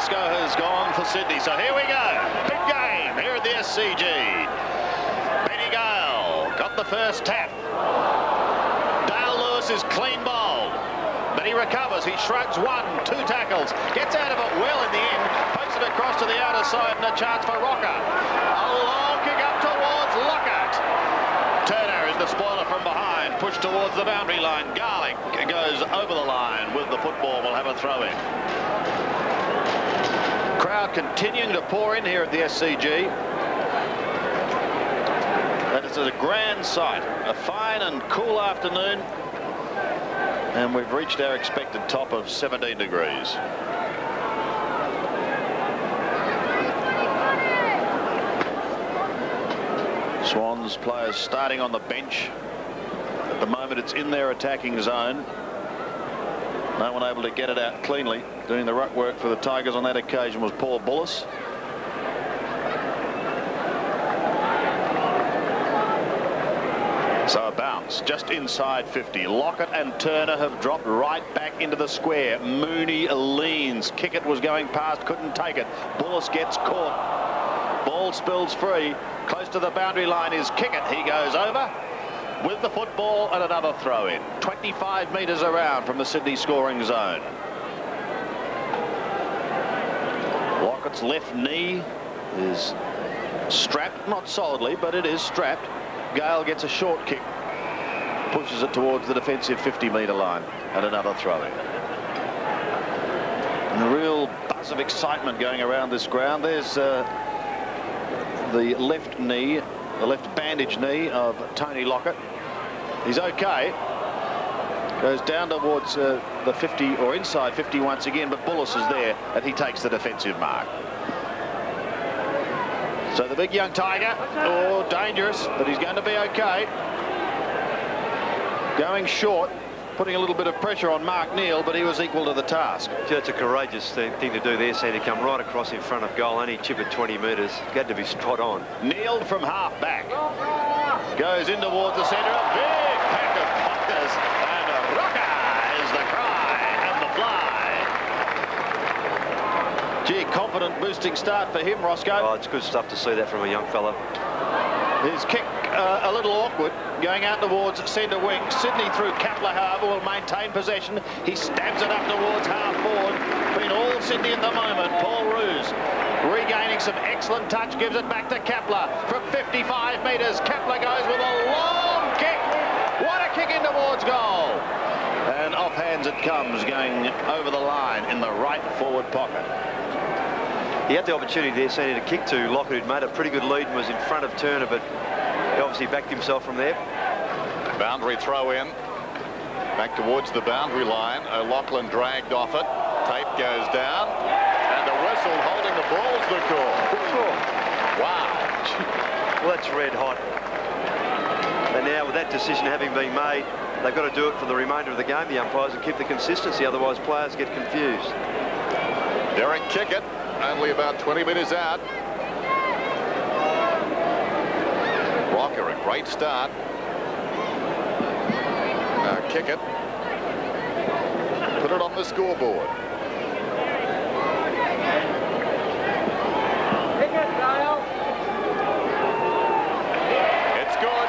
Roscoe has gone for Sydney. So here we go. Big game here at the SCG. Benny Gale got the first tap. Dale Lewis is clean bowled. But he recovers. He shrugs one, two tackles. Gets out of it well in the end. Pokes it across to the outer side and a chance for Rocker. A long kick up towards Lockett. Turner is the spoiler from behind. Pushed towards the boundary line. Garlick goes over the line with the football. We'll have a throw in. Crowd continuing to pour in here at the SCG. That is a grand sight. A fine and cool afternoon. And we've reached our expected top of 17 degrees. Swans players starting on the bench. At the moment it's in their attacking zone. No one able to get it out cleanly. Doing the ruck work for the Tigers on that occasion was Paul Bulluss. So a bounce just inside 50. Lockett and Turner have dropped right back into the square. Mooney leans. Kickett was going past, couldn't take it. Bulluss gets caught. Ball spills free. Close to the boundary line is Kickett. He goes over with the football and another throw in. 25 metres around from the Sydney scoring zone. Lockett's left knee is strapped, not solidly, but it is strapped. Gale gets a short kick, pushes it towards the defensive 50-metre line, and another throw in. And a real buzz of excitement going around this ground. There's uh, the left knee, the left bandage knee of Tony Lockett. He's okay. Goes down towards uh, the 50 or inside 50 once again, but Bulluss is there and he takes the defensive mark. So the big young Tiger, oh, dangerous, but he's going to be okay. Going short, putting a little bit of pressure on Mark Neeld, but he was equal to the task. It's a courageous thing, thing to do there, Sandy. Come right across in front of goal, only chip at 20 metres. Got to be spot on. Neeld from half back. Goes in towards the centre. A big pack of pointers. And a rocker is the cry and the fly. Gee, confident boosting start for him, Roscoe. Oh, it's good stuff to see that from a young fella. His kick uh, a little awkward, going out towards centre wing. Sydney through Kapler, however, will maintain possession. He stabs it up towards half forward. Been all Sydney at the moment. Paul Roos regaining some excellent touch, gives it back to Kapler from 55 metres. Kapler goes with a long kick. What a kick in towards goal. And off hands it comes, going over the line in the right forward pocket. He had the opportunity there, Sandy, to kick to Lockett, who'd made a pretty good lead and was in front of Turner, but he obviously backed himself from there. Boundary throw in. Back towards the boundary line. O'Loughlin dragged off it. Tape goes down. And a whistle holding the ball's the call. Wow. Well, that's red hot. And now with that decision having been made, they've got to do it for the remainder of the game, the umpires, and keep the consistency, otherwise players get confused. Derek Kickett, only about 20 minutes out. Rocker, a great start. Now Kickett. Put it on the scoreboard. It's good.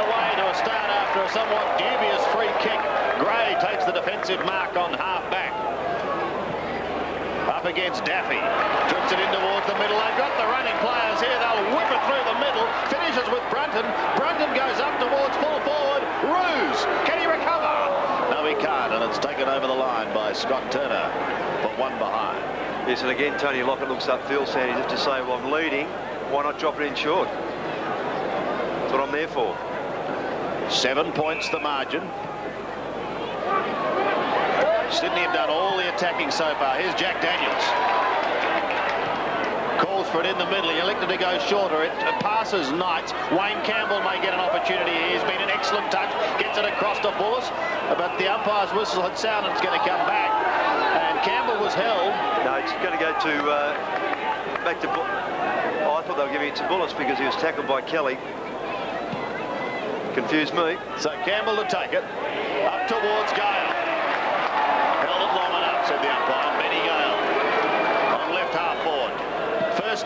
Away to a start after a somewhat dubious free kick. Gray takes the defensive mark on half back. Up against Daffy. Trips it in towards the middle. They've got the running players here. They'll whip it through the middle. Finishes with Brunton. Brunton goes up towards full forward. Roos. Can he recover? No, he can't. And it's taken over the line by Scott Turner. But one behind. Yes, and again, Tony Lockett looks upfield, Sandy, just to say, well, I'm leading. Why not drop it in short? That's what I'm there for. Seven points the margin. Sydney have done all the attacking so far. Here's Jack Daniels. Calls for it in the middle. He elected to go shorter. It passes Knights. Wayne Campbell may get an opportunity. He's been an excellent touch. Gets it across to Bulluss. But the umpire's whistle had sounded. It's going to come back. And Campbell was held. No, it's going to go to uh, back to. Oh, I thought they were giving it to Bulluss because he was tackled by Kelly. Confused me. So Campbell to take it. Up towards Gale.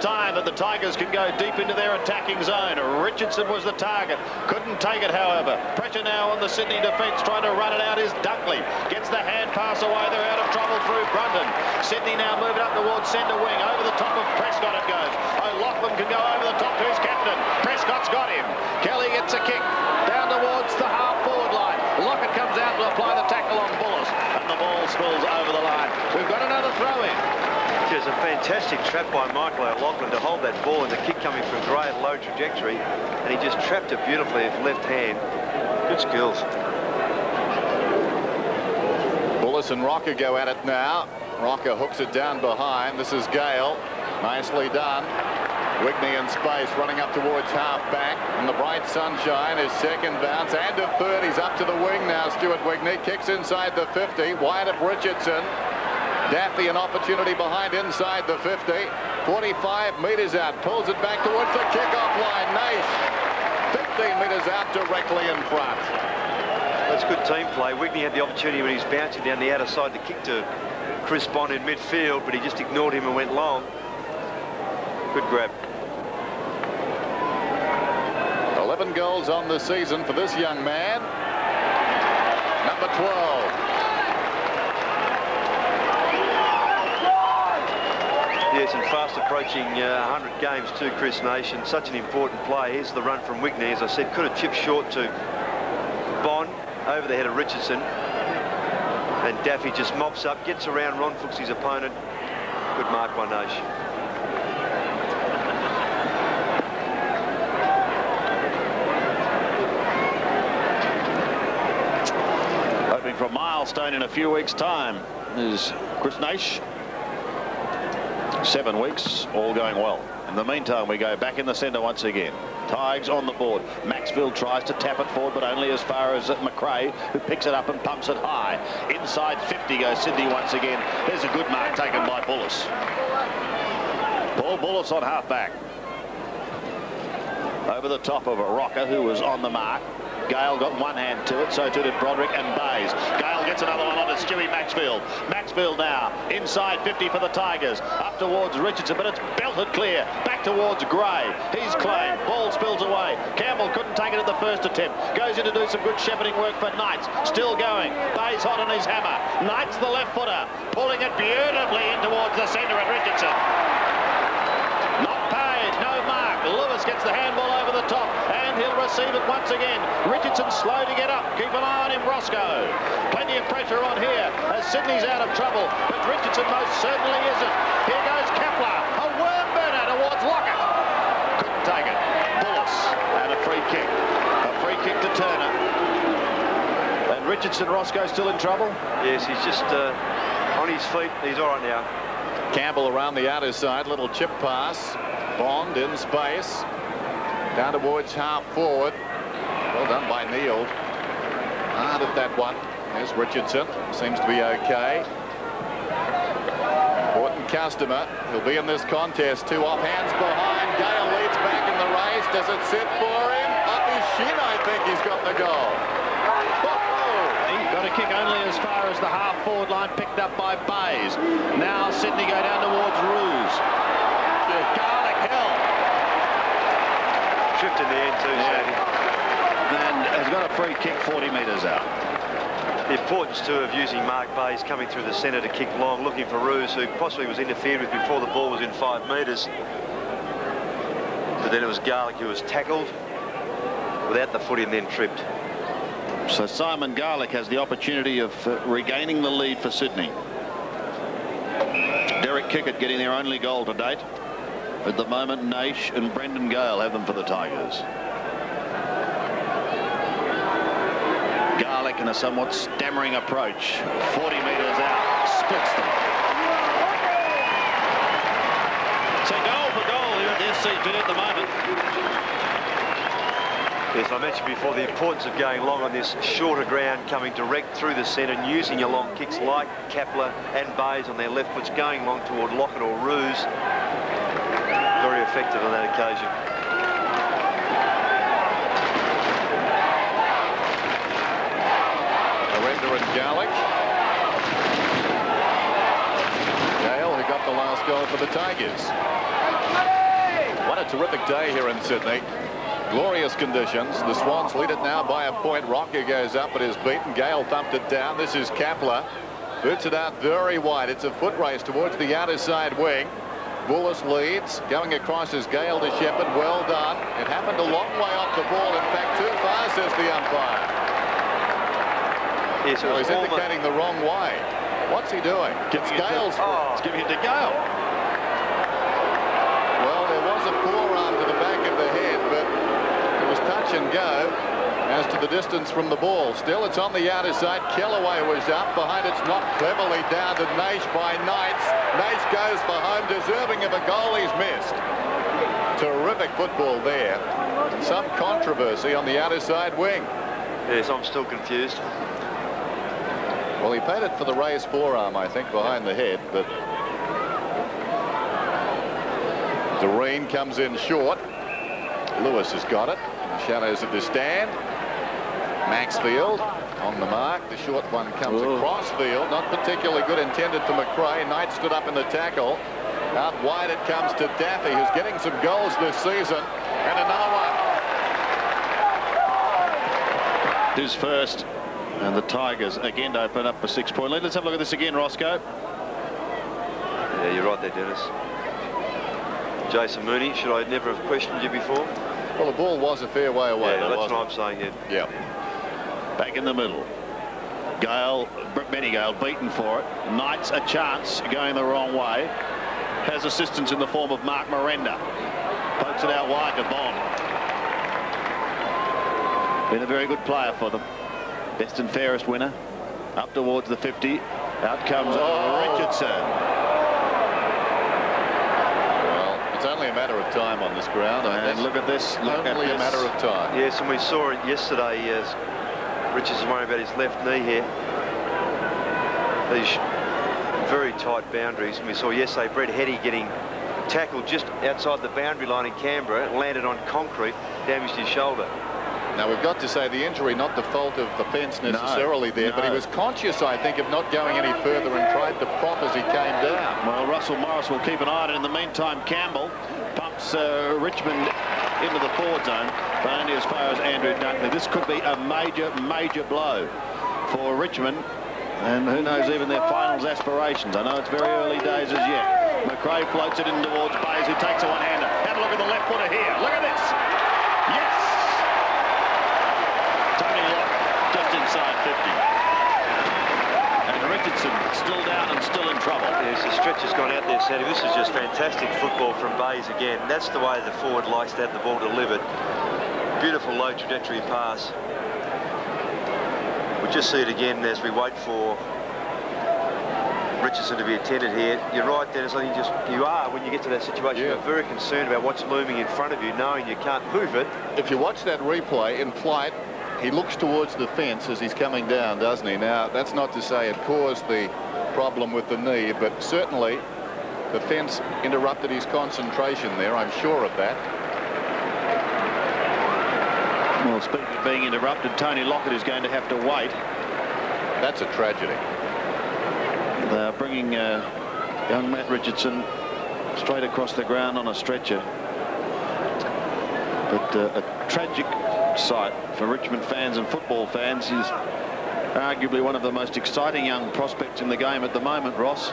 But the Tigers can go deep into their attacking zone. Richardson was the target. Couldn't take it, however. Pressure now on the Sydney defence. Trying to run it out is Dunkley. Gets the hand pass away. They're out of trouble through Brunton. Sydney now moving up towards centre wing. Over the top of Prescott it goes. O'Loughlin can go over the top to his captain. Prescott's got him. Kelly gets a kick down towards the half-forward line. Lockett comes out to apply the tackle on Bulluss. And the ball spills over the line. We've got another throw It's a fantastic trap by Michael O'Loughlin to hold that ball and the kick coming from Gray at low trajectory. And he just trapped it beautifully with left hand. Good skills. Bulluss and Rocker go at it now. Rocker hooks it down behind. This is Gale. Nicely done. Wigney in space, running up towards half-back. And the bright sunshine, his second bounce. And a third, he's up to the wing now, Stuart Wigney. Kicks inside the 50, wide of Richardson. Daffy an opportunity behind inside the 50. 45 metres out, pulls it back towards the kickoff line. Nice. 15 metres out, directly in front. That's good team play. Wigney had the opportunity when he's bouncing down the outer side to kick to Chris Bond in midfield, but he just ignored him and went long. Good grab. 11 goals on the season for this young man. Number 12. Yes, and fast approaching uh, 100 games too, Chris Naish. Such an important play. Here's the run from Wigney. As I said, could have chipped short to Bond over the head of Richardson. And Daffy just mops up, gets around Ron Fuchs' opponent. Good mark by Naish. Hoping for a milestone in a few weeks' time is Chris Naish. Seven weeks, all going well. In the meantime, we go back in the centre once again. Tigers on the board. Maxfield tries to tap it forward, but only as far as McRae, who picks it up and pumps it high. Inside 50 goes Sydney once again. There's a good mark taken by Bulluss. Paul Bulluss on half-back. Over the top of a rocker who was on the mark. Gale got one hand to it, so too did Broderick and Bayes. Gale gets another one on onto Stewie Maxfield. Maxfield now inside 50 for the Tigers. Towards Richardson, but it's belted clear. Back towards Gray. He's claimed. Ball spills away. Campbell couldn't take it at the first attempt. Goes in to do some good shepherding work for Knights. Still going. Bayes hot on his hammer. Knights the left footer. Pulling it beautifully in towards the centre at Richardson. Not paid. No mark. Lewis gets the handball over the top and he'll receive it once again. Richardson slow to get up. Keep an eye on him, Roscoe. Plenty of pressure on here as Sydney's out of trouble, but Richardson most certainly isn't. Here goes Kepler. A worm burner towards Lockett. Couldn't take it. Bulluss and a free kick. A free kick to Turner. And Richardson, Roscoe still in trouble? Yes, he's just uh, on his feet. He's all right now. Campbell around the outer side, little chip pass. Bond in space. Down towards half forward. Well done by Neeld. Hard at that one. There's Richardson. Seems to be okay. Important customer. He'll be in this contest. Two off hands behind. Gale leads back in the race. Does it sit for him? Up his shin, I think he's got the goal. Got a kick only as far as the half-forward line picked up by Bayes. Now Sydney go down towards. Garlick In the end too, Sandy. And has got a free kick 40 metres out. The importance too of using Mark Bayes coming through the centre to kick long, looking for Roos, who possibly was interfered with before the ball was in five metres. But then it was Garlick who was tackled without the footy and then tripped. So Simon Garlick has the opportunity of uh, regaining the lead for Sydney. Derek Kickett getting their only goal to date. At the moment, Naish and Brendan Gale have them for the Tigers. Garlick in a somewhat stammering approach. 40 metres out, splits them. So goal for goal here at the SCG at the moment. Yes, I mentioned before the importance of going long on this shorter ground, coming direct through the centre and using your long kicks like Kepler and Bayes on their left foots, going long toward Lockett or Roos. Effective on that occasion. Arenda and Garlick. Gale, who got the last goal for the Tigers. What a terrific day here in Sydney. Glorious conditions. The Swans lead it now by a point. Rocker goes up but is beaten. Gale thumped it down. This is Kapler. Boots it out very wide. It's a foot race towards the outer side wing. Bulluss leads. Going across is Gale to Shepard. Well done. It happened a long way off the ball. In fact, too far, says the umpire. Yes, well, he's indicating the wrong way. What's he doing? It's Gale's. Oh. It's giving it to Gale. Well, there was a forearm to the back of the head, but it was touch and go as to the distance from the ball. Still, it's on the outer side. Kellaway was up. Behind it's knocked cleverly down to Naish by Knights. Naish goes for home, deserving of a goal he's missed. Terrific football there. Some controversy on the outer side wing. Yes, I'm still confused. Well, he paid it for the raised forearm, I think, behind the head, but... Doreen comes in short. Lewis has got it. Shadows of the stand. Maxfield on the mark. The short one comes Ooh. across field. Not particularly good intended to McRae. Knight stood up in the tackle. Out wide it comes to Daffy, who's getting some goals this season. And another one. His first. And the Tigers again open up a six-point lead. Let's have a look at this again, Roscoe. Yeah, you're right there, Dennis. Jason Mooney, should I never have questioned you before? Well, the ball was a fair way away. Yeah, that's what I'm saying, yeah. Yeah back in the middle. Gale, Benny Gale beaten for it. Knights a chance going the wrong way. Has assistance in the form of Mark Merenda. Pokes it out wide to Bond. Been a very good player for them. Best and fairest winner. Up towards the 50. Out comes oh. Richardson. Well, it's only a matter of time on this ground. And look at this. Look only a matter of time. Yes, and we saw it yesterday as Richards is worrying about his left knee here. These very tight boundaries. And we saw yesterday Brett Heady getting tackled just outside the boundary line in Canberra, landed on concrete, damaged his shoulder. Now, we've got to say the injury, not the fault of the fence necessarily no, there, no. but he was conscious, I think, of not going any further and tried to prop as he came down. Well, Russell Morris will keep an eye on it. In the meantime, Campbell pumps uh, Richmond into the forward zone, but only as far as Andrew Dunkley. This could be a major, major blow for Richmond, and who knows even their finals aspirations. I know it's very early days as yet. McRae floats it in towards Bayes, who takes a one-hander. Have a look at the left footer here. Look at this. Yes! Tony Lock just inside 50. Richardson still down and still in trouble. Yes, the stretch has gone out there, Sandy. This is just fantastic football from Bayes again. That's the way the forward likes to have the ball delivered. Beautiful low trajectory pass. We'll just see it again as we wait for Richardson to be attended here. You're right, Dennis. I think you just you are when you get to that situation. Yeah. You're very concerned about what's looming in front of you, knowing you can't move it. If you watch that replay in flight, he looks towards the fence as he's coming down, doesn't he? Now, that's not to say it caused the problem with the knee, but certainly the fence interrupted his concentration there. I'm sure of that. Well, speaking of being interrupted, Tony Lockett is going to have to wait. That's a tragedy. They're bringing uh, young Matt Richardson straight across the ground on a stretcher. But uh, a tragic sight for Richmond fans and football fans. He's arguably one of the most exciting young prospects in the game at the moment, Ross.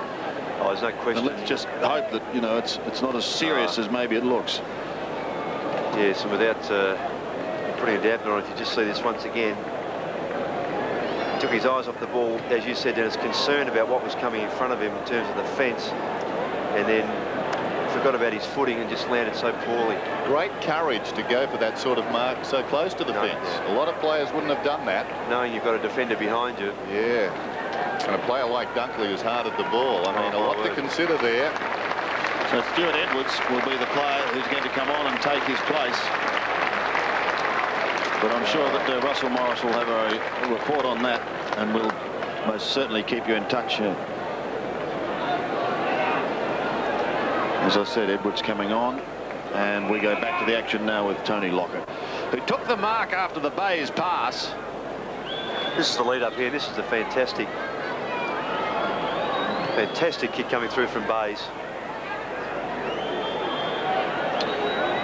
Oh, there's no question. And let's just hope that, you know, it's it's not as serious uh, as maybe it looks. Yes, and without uh, putting a dampener on it, you just see this once again. He took his eyes off the ball, as you said, and was concerned about what was coming in front of him in terms of the fence. And then forgot about his footing and just landed so poorly. Great courage to go for that sort of mark so close to the no. fence. A lot of players wouldn't have done that. Knowing you've got a defender behind you. Yeah. And a player like Dunkley who's hard at the ball. I mean, oh, a lot to consider there. So Stuart Edwards will be the player who's going to come on and take his place. But I'm sure that uh, Russell Morris will have a, a report on that and will most certainly keep you in touch. Uh, As I said, Edwards coming on. And we go back to the action now with Tony Lockett, who took the mark after the Bayes pass. This is the lead up here. This is a fantastic, fantastic kick coming through from Bayes.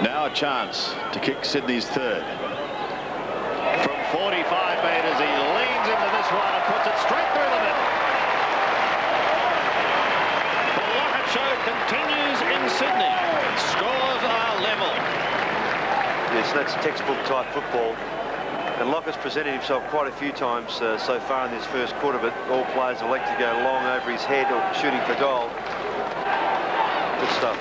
Now a chance to kick Sydney's third. From 45 metres, he leans into this one and puts it straight through the middle. The Lockett Show continues in Sydney. Scores are level. Yes, that's textbook type football. And Lockett's presented himself quite a few times uh, so far in this first quarter, but all players elect to go long over his head or shooting for goal. Good stuff.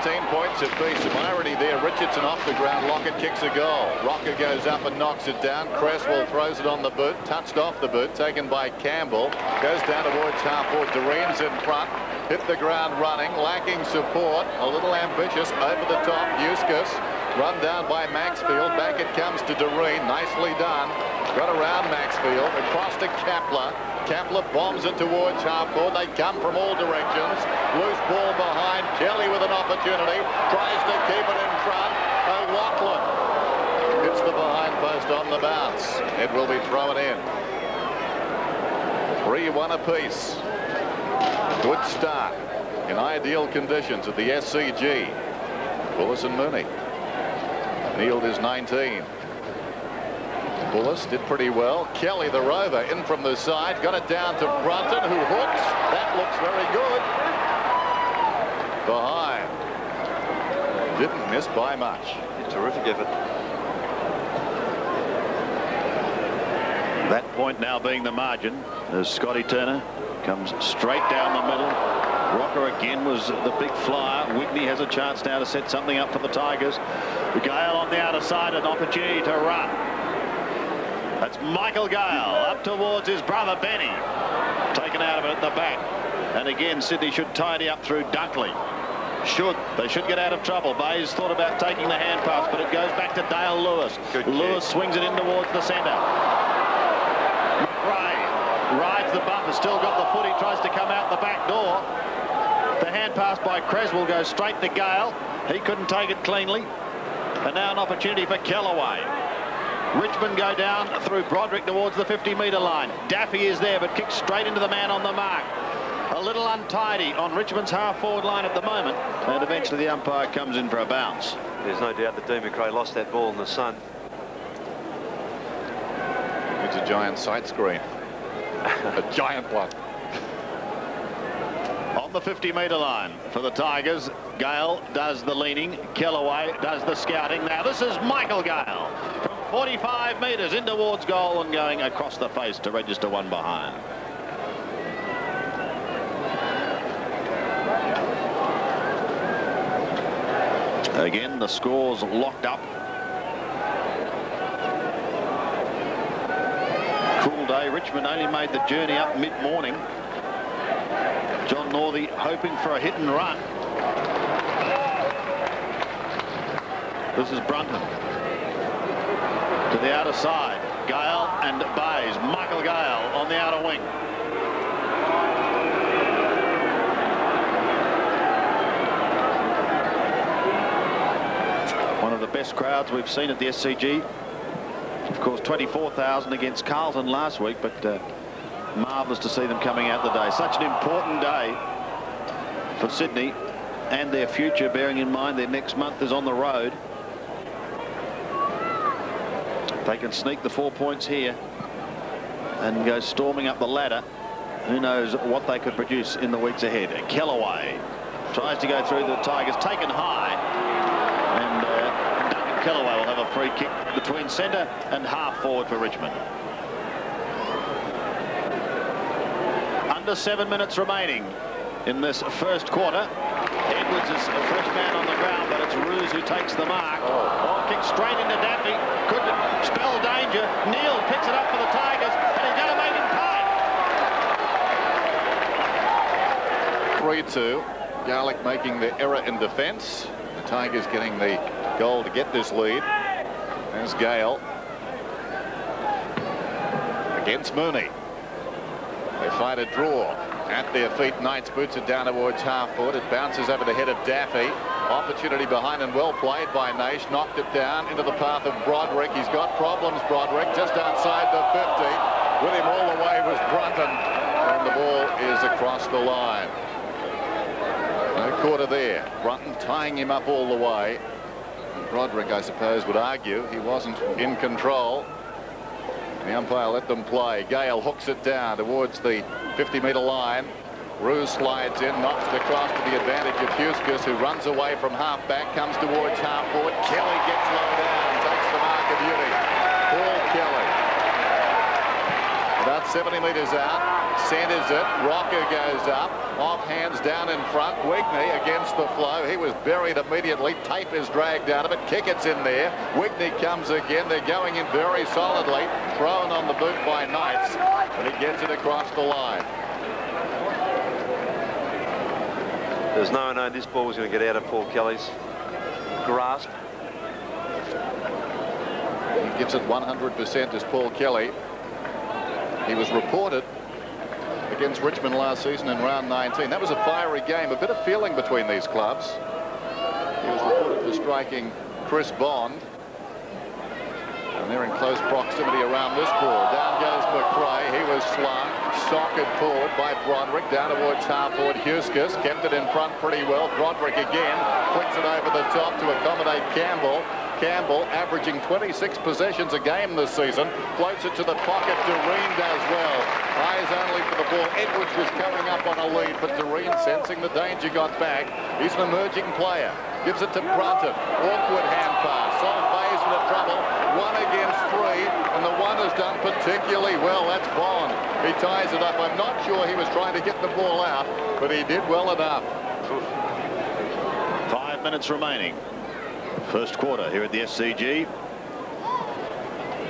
19 points apiece. Similarity there. Richardson off the ground. Lockett kicks a goal. Rocker goes up and knocks it down. Cresswell throws it on the boot. Touched off the boot. Taken by Campbell. Goes down towards half forward. Doreen's in front. Hit the ground running. Lacking support. A little ambitious. Over the top. Eustace. Run down by Maxfield. Back it comes to Doreen. Nicely done. Got around Maxfield. Across to Kapler. Kapler bombs it towards half court. They come from all directions. Loose ball behind. Kelly with an opportunity. Tries to keep it in front. O'Loughlin hits the behind post on the bounce. It will be thrown in. 3-1 apiece. Good start in ideal conditions at the SCG. Bulluss and Mooney. Neeld is 19. Bulluss did pretty well. Kelly, the rover, in from the side. Got it down to Brunton, who hooks. That looks very good. Behind. Didn't miss by much. Terrific effort. That point now being the margin as Scotty Turner comes straight down the middle. Rocker again was the big flyer. Wigney has a chance now to set something up for the Tigers. Gale on the outer side, an opportunity to run. That's Michael Gale up towards his brother Benny. Taken out of it at the back. And again, Sydney should tidy up through Dunkley. Should. They should get out of trouble. Bayes thought about taking the hand pass, but it goes back to Dale Lewis. Good Lewis kick. swings it in towards the centre. McRae rides the bumper, still got the foot. He tries to come out the back door. The hand pass by Cresswell goes straight to Gale. He couldn't take it cleanly. And now an opportunity for Kellaway. Richmond go down through Broderick towards the 50-metre line. Daffy is there, but kicks straight into the man on the mark. A little untidy on Richmond's half-forward line at the moment. And eventually the umpire comes in for a bounce. There's no doubt that Dean McRae lost that ball in the sun. It's a giant sight screen. a giant one. On the 50-metre line for the Tigers, Gale does the leaning. Kellaway does the scouting. Now this is Michael Gale from 45 metres in towards goal and going across the face to register one behind. Again, the score's locked up. Cool day. Richmond only made the journey up mid-morning. John Northey hoping for a hit and run. This is Brunton. To the outer side. Gale and Bayes. Michael Gale on the outer wing. One of the best crowds we've seen at the SCG. Of course, 24,000 against Carlton last week, but uh, marvellous to see them coming out today. Such an important day for Sydney and their future, bearing in mind their next month is on the road. They can sneak the four points here and go storming up the ladder. Who knows what they could produce in the weeks ahead. Kellaway tries to go through the Tigers, taken high. And uh, Duncan Kellaway will have a free kick between centre and half forward for Richmond. Under seven minutes remaining in this first quarter. Edwards is a fresh man on the ground, but it's Roos who takes the mark. Oh, kick straight into Daffy. Could spell danger. Neeld picks it up for the Tigers, and he's going to make him pay. 3-2. Garlick making the error in defence. The Tigers getting the goal to get this lead. There's Gale. Against Mooney. They fight a draw. At their feet, Knights boots it down towards half foot. It bounces over the head of Daffy. Opportunity behind and well played by Naish. Knocked it down into the path of Broderick. He's got problems, Broderick, just outside the 50. With him all the way was Brunton. And the ball is across the line. No quarter there. Brunton tying him up all the way. Broderick, I suppose, would argue he wasn't in control. The umpire let them play. Gale hooks it down towards the 50-metre line. Roos slides in, knocks the cross to the advantage of Huskus, who runs away from half-back, comes towards half-forward. Kelly gets low down, takes the mark of beauty. Paul Kelly. About 70 metres out, centres it. Rocker goes up. Off hands down in front. Wigney against the flow. He was buried immediately. Tape is dragged out of it. kick Kickett's in there. Wigney comes again. They're going in very solidly. Thrown on the boot by Knights. And he gets it across the line. There's no no this ball was going to get out of Paul Kelly's grasp. He gives it 100% as Paul Kelly. He was reported against Richmond last season in round 19. That was a fiery game, a bit of feeling between these clubs. He was reported for striking Chris Bond. And they're in close proximity around this ball. Down goes McRae. He was slung, socked forward by Broderick. Down towards half forward Huskus. Kept it in front pretty well. Broderick again. Flicks it over the top to accommodate Campbell. Campbell averaging 26 possessions a game this season. Floats it to the pocket. Doreen does well. Eyes only for the ball. Edwards was coming up on a lead, but Doreen, sensing the danger, got back. He's an emerging player. Gives it to Brunton. Awkward hand pass. Sol Bayes into trouble. One against three, and the one has done particularly well. That's Bond. He ties it up. I'm not sure he was trying to get the ball out, but he did well enough. Five minutes remaining. First quarter here at the SCG.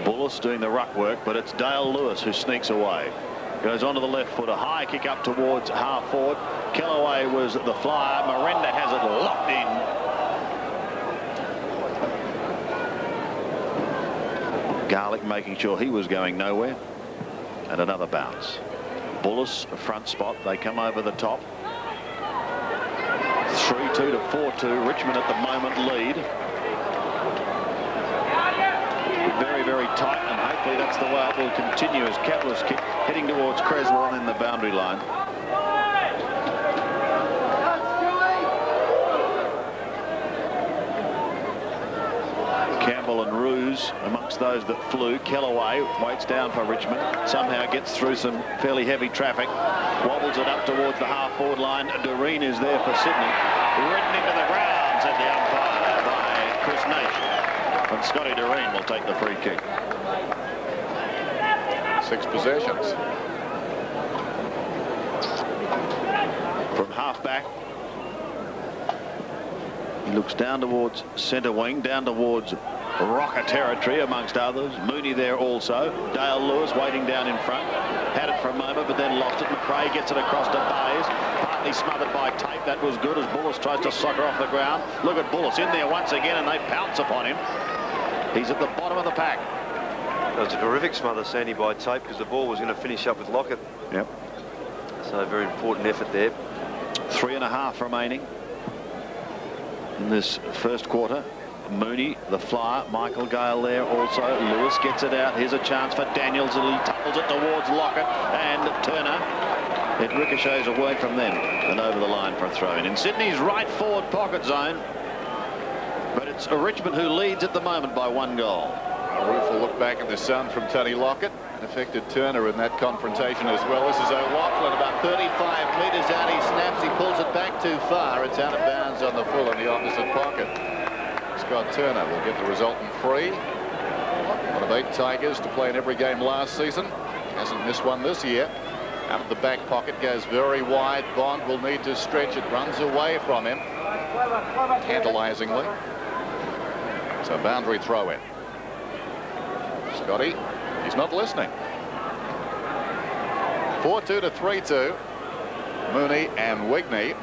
Bulluss doing the ruck work, but it's Dale Lewis who sneaks away. Goes on to the left foot, a high kick up towards half forward. Kellaway was the flyer. Merenda has it locked in. Garlick making sure he was going nowhere. And another bounce. Bulluss, front spot. They come over the top. 3-2 to 4-2. Richmond at the moment lead. Very, very tight, and hopefully that's the way it will continue as Catless kick heading towards Creswell in the boundary line. Campbell and Roos amongst those that flew. Kellaway waits down for Richmond. Somehow gets through some fairly heavy traffic. Wobbles it up towards the half-forward line. Doreen is there for Sydney. Ridden into the ground, said the umpire by Chris Naish. And Scotty Doreen will take the free kick. Six possessions. From half-back, he looks down towards centre wing, down towards Rocker territory amongst others. Mooney there also. Dale Lewis waiting down in front. Had it for a moment but then lost it. McRae gets it across to Bayes. Partly smothered by tape. That was good as Bulluss tries to soccer off the ground. Look at Bulluss in there once again and they pounce upon him. He's at the bottom of the pack. That was a terrific smother, Sandy, by tape because the ball was going to finish up with Lockett. Yep. So a very important effort there. Three and a half remaining in this first quarter. Mooney, the flyer, Michael Gale there also. Lewis gets it out. Here's a chance for Daniels, and he tumbles it towards Lockett and Turner. It ricochets away from them and over the line for a throw in. In Sydney's right forward pocket zone. But it's Richmond who leads at the moment by one goal. A rueful look back at the sun from Tony Lockett. It affected Turner in that confrontation as well. This is O'Loughlin about 35 metres out. He snaps, he pulls it back too far. It's out of bounds on the full in the opposite pocket. Scott Turner will get the resultant free. One of eight Tigers to play in every game last season. Hasn't missed one this year. Out of the back pocket goes very wide. Bond will need to stretch it. Runs away from him. Tantalizingly. So boundary throw in. Scotty, he's not listening. 4-2 to 3-2. Mooney and Wigney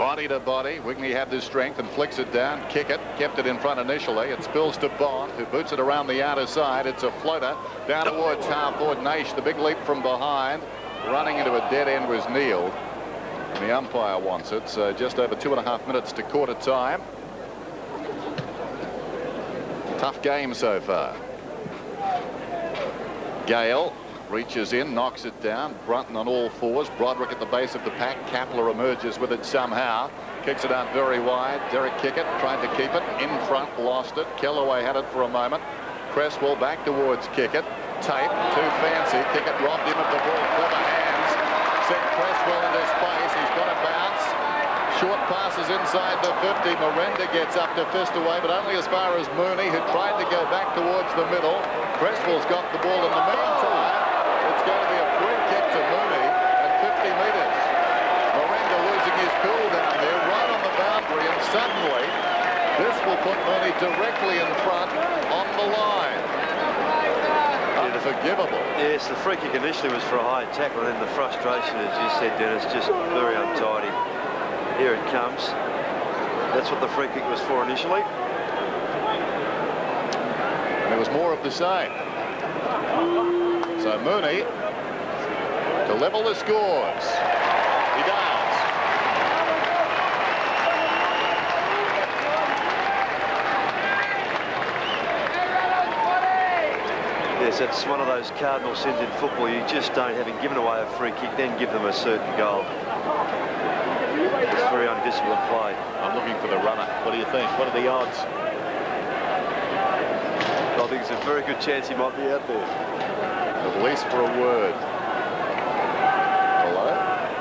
body to body. Wigney had the strength and flicks it down. Kick it. Kept it in front initially. It spills to Bond, who boots it around the outer side. It's a floater down towards half forward. Naish, the big leap from behind. Running into a dead end was. And the umpire wants it. So just over two and a half minutes to quarter time. Tough game so far. Gale reaches in, knocks it down. Brunton on all fours. Broderick at the base of the pack. Kapler emerges with it somehow. Kicks it out very wide. Derek Kickett tried to keep it. In front, lost it. Kellaway had it for a moment. Cresswell back towards Kickett. Tape, too fancy. Kickett robbed him of the ball. Clever hands. Sent Cresswell into space. He's got a bounce. Short passes inside the 50. Merenda gets up to fist away, but only as far as Mooney, who tried to go back towards the middle. Cresswell's got the ball in the meantime. It's going to be a free kick to Mooney at 50 metres. Merenda losing his cool down there, right on the boundary, and suddenly this will put Mooney directly in front on the line. Unforgivable. Yes, the free kick initially was for a high tackle, and then the frustration, as you said, Dennis, just very untidy. Here it comes. That's what the free kick was for initially. And it was more of the same. So Mooney to level the scores. He does. Yes, that's one of those cardinal sins in football. You just don't, having given away a free kick, then give them a certain goal. It's very undisciplined play. I'm looking for the runner. What do you think? What are the odds? I think it's a very good chance he might be out there. At least for a word. Hello?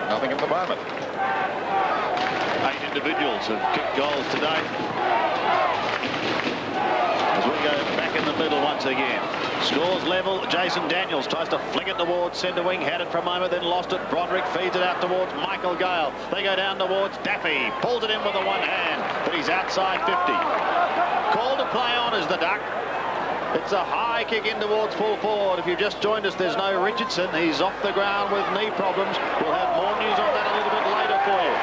Nothing at the moment. Eight individuals have kicked goals today. As we go middle once again. Scores level. Jason Daniels tries to flick it towards centre wing. Had it for a moment, then lost it. Broderick feeds it out towards Michael Gale. They go down towards Daffy. Pulls it in with the one hand, but he's outside 50. Call to play on is the duck. It's a high kick in towards full forward. If you've just joined us, there's no Richardson. He's off the ground with knee problems. We'll have more news on that a little bit later for you.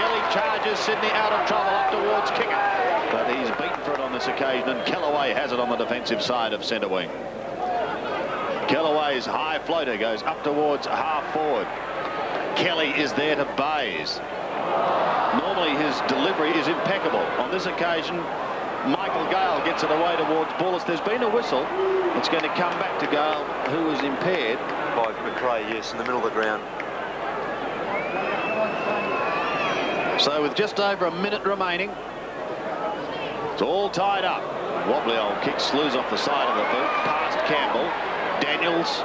Kelly charges Sydney out of trouble up towards Kicker. But he's beaten for it on this occasion, and Kellaway has it on the defensive side of centre wing. Kellaway's high floater goes up towards half forward. Kelly is there to Bayes. Normally his delivery is impeccable. On this occasion, Michael Gale gets it away towards Bulluss. There's been a whistle. It's going to come back to Gale, who is impaired. By McRae, yes, in the middle of the ground. So with just over a minute remaining, it's all tied up. Wobbly old kick slews off the side of the boot, past Campbell. Daniels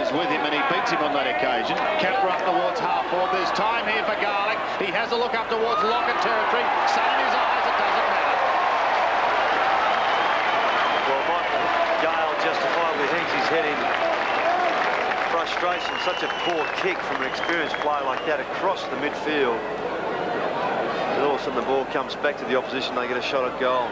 is with him and he beats him on that occasion. Capper up towards half forward. There's time here for Garlick. He has a look up towards Lockett territory. Sun in his eyes, it doesn't matter. Well, Michael Gale justifiably hangs his head in frustration. Such a poor kick from an experienced player like that across the midfield. And all of a sudden the ball comes back to the opposition. They get a shot at goal.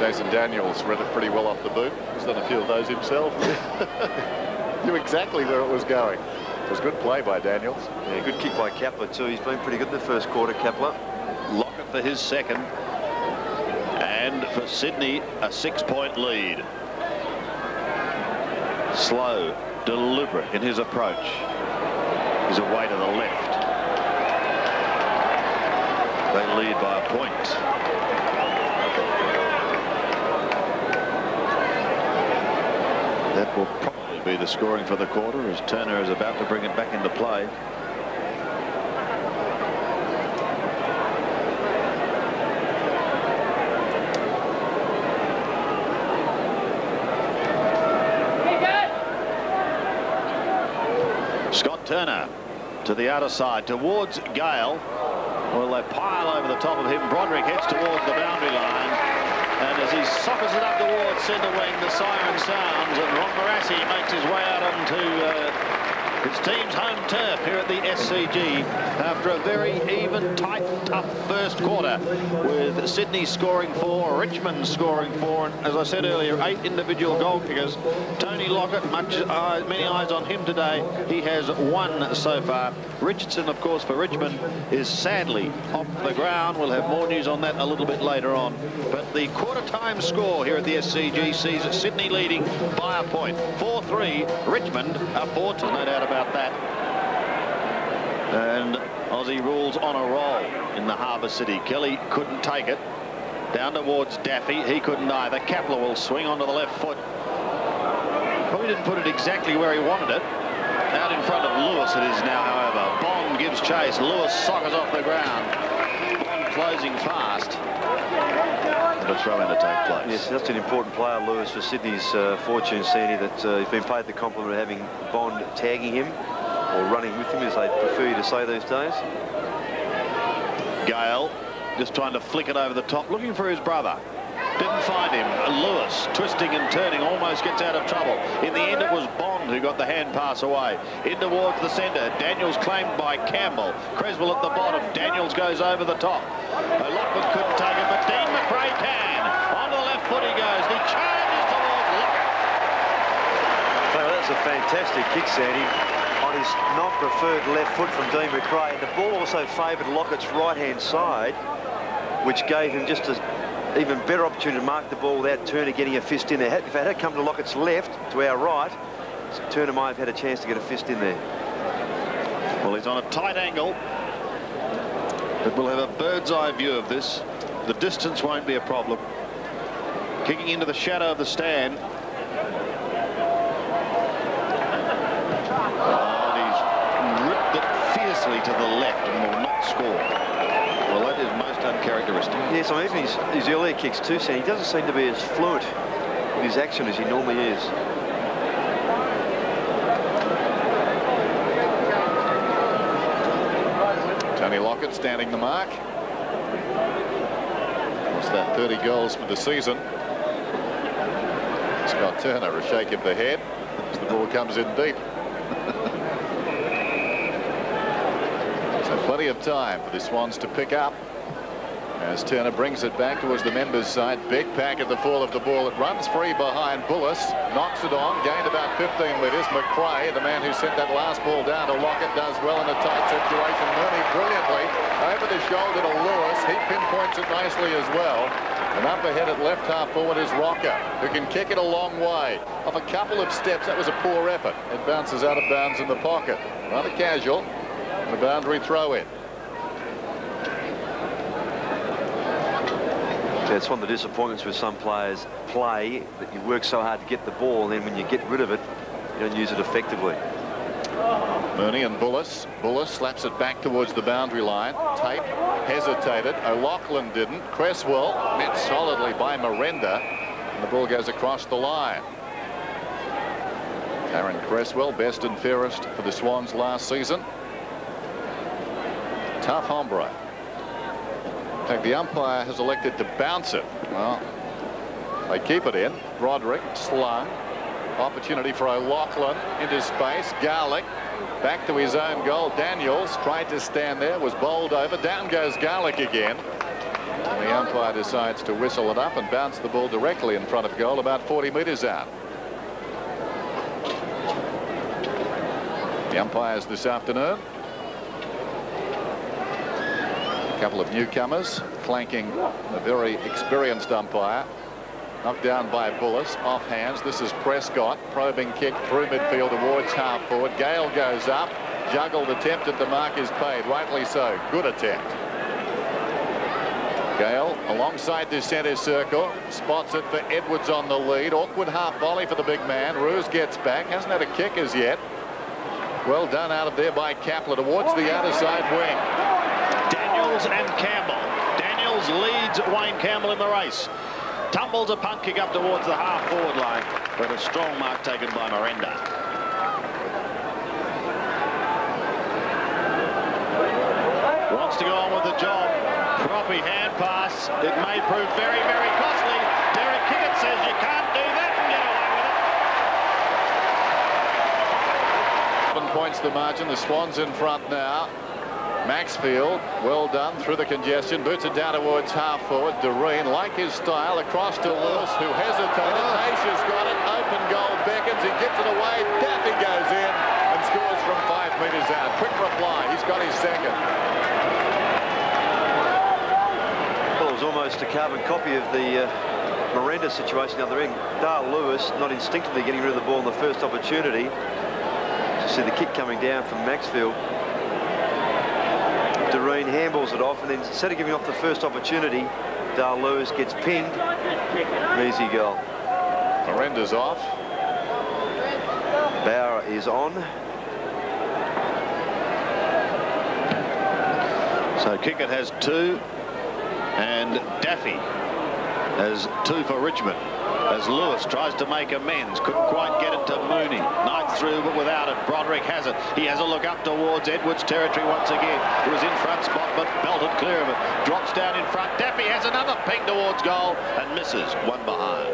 Jason Daniels read it pretty well off the boot. He's done a few of those himself. Knew exactly where it was going. It was good play by Daniels. Yeah, good kick by Kapler too. He's been pretty good in the first quarter, Kapler. Lockett for his second. And for Sydney, a six-point lead. Slow, deliberate in his approach. He's away to the left. They lead by a point. That will probably be the scoring for the quarter as Turner is about to bring it back into play. Scott Turner to the outer side towards Gale. Well, they pile over the top of him. Broderick heads towards the boundary line. And as he sockers it up towards centre wing, the siren sounds, and Ron Barassi makes his way out onto uh, his team's home turf here at the SCG after a very even, tight, tough first quarter with Sydney scoring four, Richmond scoring four, and as I said earlier, eight individual goal kickers. Tony Lockett, much uh, many eyes on him today. He has won so far. Richardson, of course, for Richmond is sadly off the ground. We'll have more news on that a little bit later on. But the quarter time score here at the SCG sees Sydney leading by a point. 4-3, Richmond a 4-2, no doubt about that. And Aussie rules on a roll in the Harbour City. Kelly couldn't take it. Down towards Daffy. He couldn't either. Kapler will swing onto the left foot. Probably didn't put it exactly where he wanted it. Out in front of Lewis it is now, however. Bond gives chase. Lewis soccers off the ground. Bond closing fast. But a throw in to take place. Yes, that's an important player, Lewis, for Sydney's uh, fortune, Sandy, that uh, he's been paid the compliment of having Bond tagging him or running with him, as they prefer you to say these days. Gale just trying to flick it over the top, looking for his brother. Didn't find him. Lewis, twisting and turning, almost gets out of trouble. In the end, it was Bond who got the hand pass away. In towards the centre. Daniels claimed by Campbell. Cresswell at the bottom. Daniels goes over the top. O'Loughlin couldn't take it, but Dean McRae can. On the left foot he goes. He charges towards Lockett. So that's a fantastic kick, Sandy, on his non-preferred left foot from Dean McRae. The ball also favoured Lockett's right-hand side, which gave him just a even better opportunity to mark the ball without Turner getting a fist in there. If it had come to Lockett's left, to our right, Turner might have had a chance to get a fist in there. Well, he's on a tight angle. But we'll have a bird's eye view of this. The distance won't be a problem. Kicking into the shadow of the stand. And he's ripped it fiercely to the left and will not score. Well, that is most uncharacteristic. Yes, I mean, even his, his earlier kicks too, Sandy, he doesn't seem to be as fluent in his action as he normally is. Tony Lockett standing the mark. What's that, 30 goals for the season. Scott Turner, a shake of the head as the ball comes in deep. Plenty of time for the Swans to pick up. As Turner brings it back towards the members' side. Big pack at the fall of the ball. It runs free behind Bulluss. Knocks it on. Gained about 15 metres. McRae, the man who sent that last ball down to Lockett, does well in a tight situation. Mooney brilliantly over the shoulder to Lewis. He pinpoints it nicely as well. And up ahead at left half forward is Rocker, who can kick it a long way. Off a couple of steps, that was a poor effort. It bounces out of bounds in the pocket. Rather casual. The boundary throw in. That's one of the disappointments with some players play, that you work so hard to get the ball, and then when you get rid of it, you don't use it effectively. Mooney and Bulluss. Bulluss slaps it back towards the boundary line. Tape hesitated. O'Loughlin didn't. Cresswell met solidly by Merenda. And the ball goes across the line. Daryn Cresswell, best and fairest for the Swans last season. Tough hombre. In fact, the umpire has elected to bounce it. Well, they keep it in. Roderick slung. Opportunity for O'Loughlin into space. Garlick back to his own goal. Daniels tried to stand there, was bowled over. Down goes Garlick again. And the umpire decides to whistle it up and bounce the ball directly in front of goal about 40 metres out. The umpires this afternoon. A couple of newcomers flanking a very experienced umpire. Knocked down by Bulluss, off hands. This is Prescott, probing kick through midfield towards half forward. Gale goes up, juggled attempt at the mark is paid, rightly so. Good attempt. Gale alongside the centre circle, spots it for Edwards on the lead. Awkward half volley for the big man. Roos gets back, hasn't had a kick as yet. Well done out of there by Kapler towards the outer side wing. Daniels and Campbell. Daniels leads Wayne Campbell in the race. Tumbles a punt kick up towards the half forward line, but a strong mark taken by Merenda. Wants to go on with the job. Proppy hand pass. It may prove very, very costly. Derek Kickett says you can't do that and get away with it. Seven points the margin. The Swans in front now. Maxfield, well done through the congestion, boots it down towards half forward. Doreen, like his style, across to Lewis, who hesitated. Naisha's got it, open goal, beckons, he gets it away. Daffy goes in and scores from five metres out. Quick reply, he's got his second. Well, it was almost a carbon copy of the uh, Merenda situation the other end. Dale Lewis not instinctively getting rid of the ball in the first opportunity. To see the kick coming down from Maxfield. Doreen handballs it off, and then instead of giving off the first opportunity, Dale Lewis gets pinned. Easy goal. Merenda's off. Bower is on. So Kickett has two and Daffy has two for Richmond as Lewis tries to make amends. Couldn't quite get it to Mooney. Knight through, but without it. Broderick has it. He has a look up towards Edwards' territory once again. He was in front spot, but belted clear of it. Drops down in front. Daffy has another ping towards goal and misses. One behind.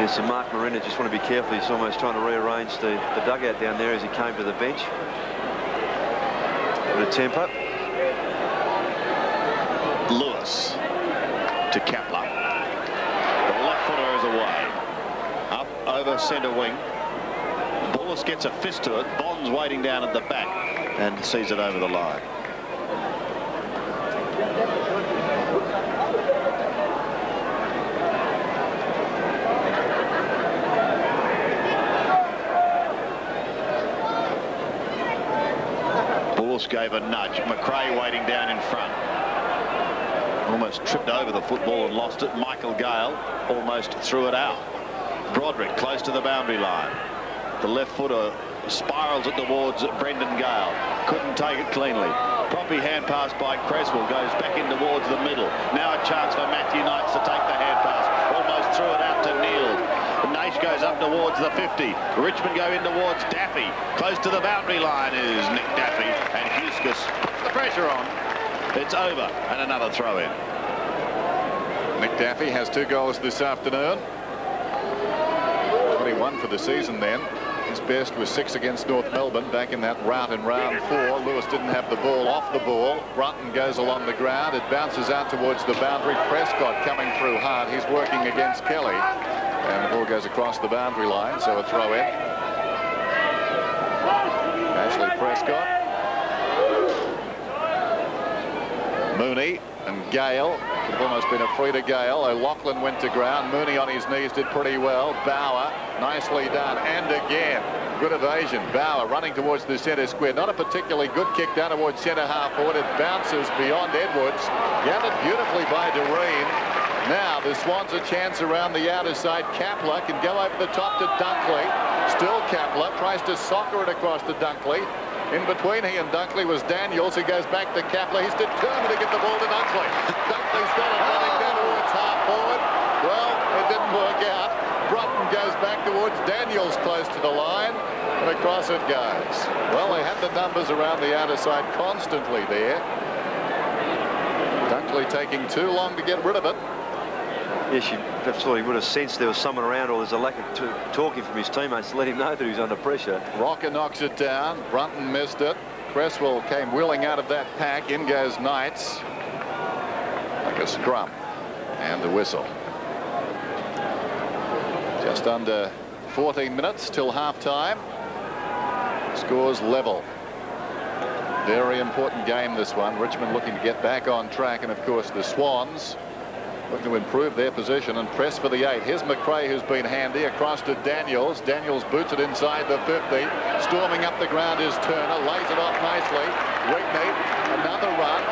Yeah, so Mark Merenda just want to be careful. He's almost trying to rearrange the, the dugout down there as he came to the bench. Bit of tempo. Lewis to Kepler. The left footer is away. Centre wing. Bulluss gets a fist to it. Bond's waiting down at the back and sees it over the line. Bulluss gave a nudge. McRae waiting down in front. Almost tripped over the football and lost it. Michael Gale almost threw it out. Broderick close to the boundary line. The left footer spirals it towards Brendan Gale. Couldn't take it cleanly. Proppy hand pass by Cresswell goes back in towards the middle. Now a chance for Matthew Knights to take the hand pass. Almost threw it out to Neeld. Naish goes up towards the 50. Richmond go in towards Daffy. Close to the boundary line is Nick Daffy. And Huskus puts the pressure on. It's over and another throw in. Nick Daffy has two goals this afternoon. 21 for the season then. His best was six against North Melbourne back in that rout in round four. Lewis didn't have the ball off the ball. Brunton goes along the ground. It bounces out towards the boundary. Prescott coming through hard. He's working against Kelly. And the ball goes across the boundary line, so a throw in. Ashley Prescott. Mooney and Gale. Could have almost been a free to Gale. O'Loughlin went to ground. Mooney on his knees did pretty well. Bower, nicely done. And again, good evasion. Bower running towards the centre square. Not a particularly good kick down towards centre half forward. It bounces beyond Edwards. Gathered beautifully by Doreen. Now the Swans a chance around the outer side. Kapler can go over the top to Dunkley. Still Kapler tries to soccer it across to Dunkley. In between he and Dunkley was Daniels, who goes back to Kapler. He's determined to get the ball to Dunkley. Dunkley's got it running down towards half forward. Well, it didn't work out. Brunton goes back towards Daniels close to the line. And across it goes. Well, they had the numbers around the outer side constantly there. Dunkley taking too long to get rid of it. Yes, you perhaps he would have sensed there was someone around or there's a lack of talking from his teammates to let him know that he was under pressure. Rocker knocks it down. Brunton missed it. Cresswell came wheeling out of that pack. In goes Knights. Like a scrum. And the whistle. Just under 14 minutes till half-time. Scores level. Very important game, this one. Richmond looking to get back on track. And, of course, the Swans looking to improve their position and press for the eight. Here's McRae who's been handy across to Daniels. Daniels boots it inside the 50. Storming up the ground is Turner. Lays it off nicely. Wigney, another run.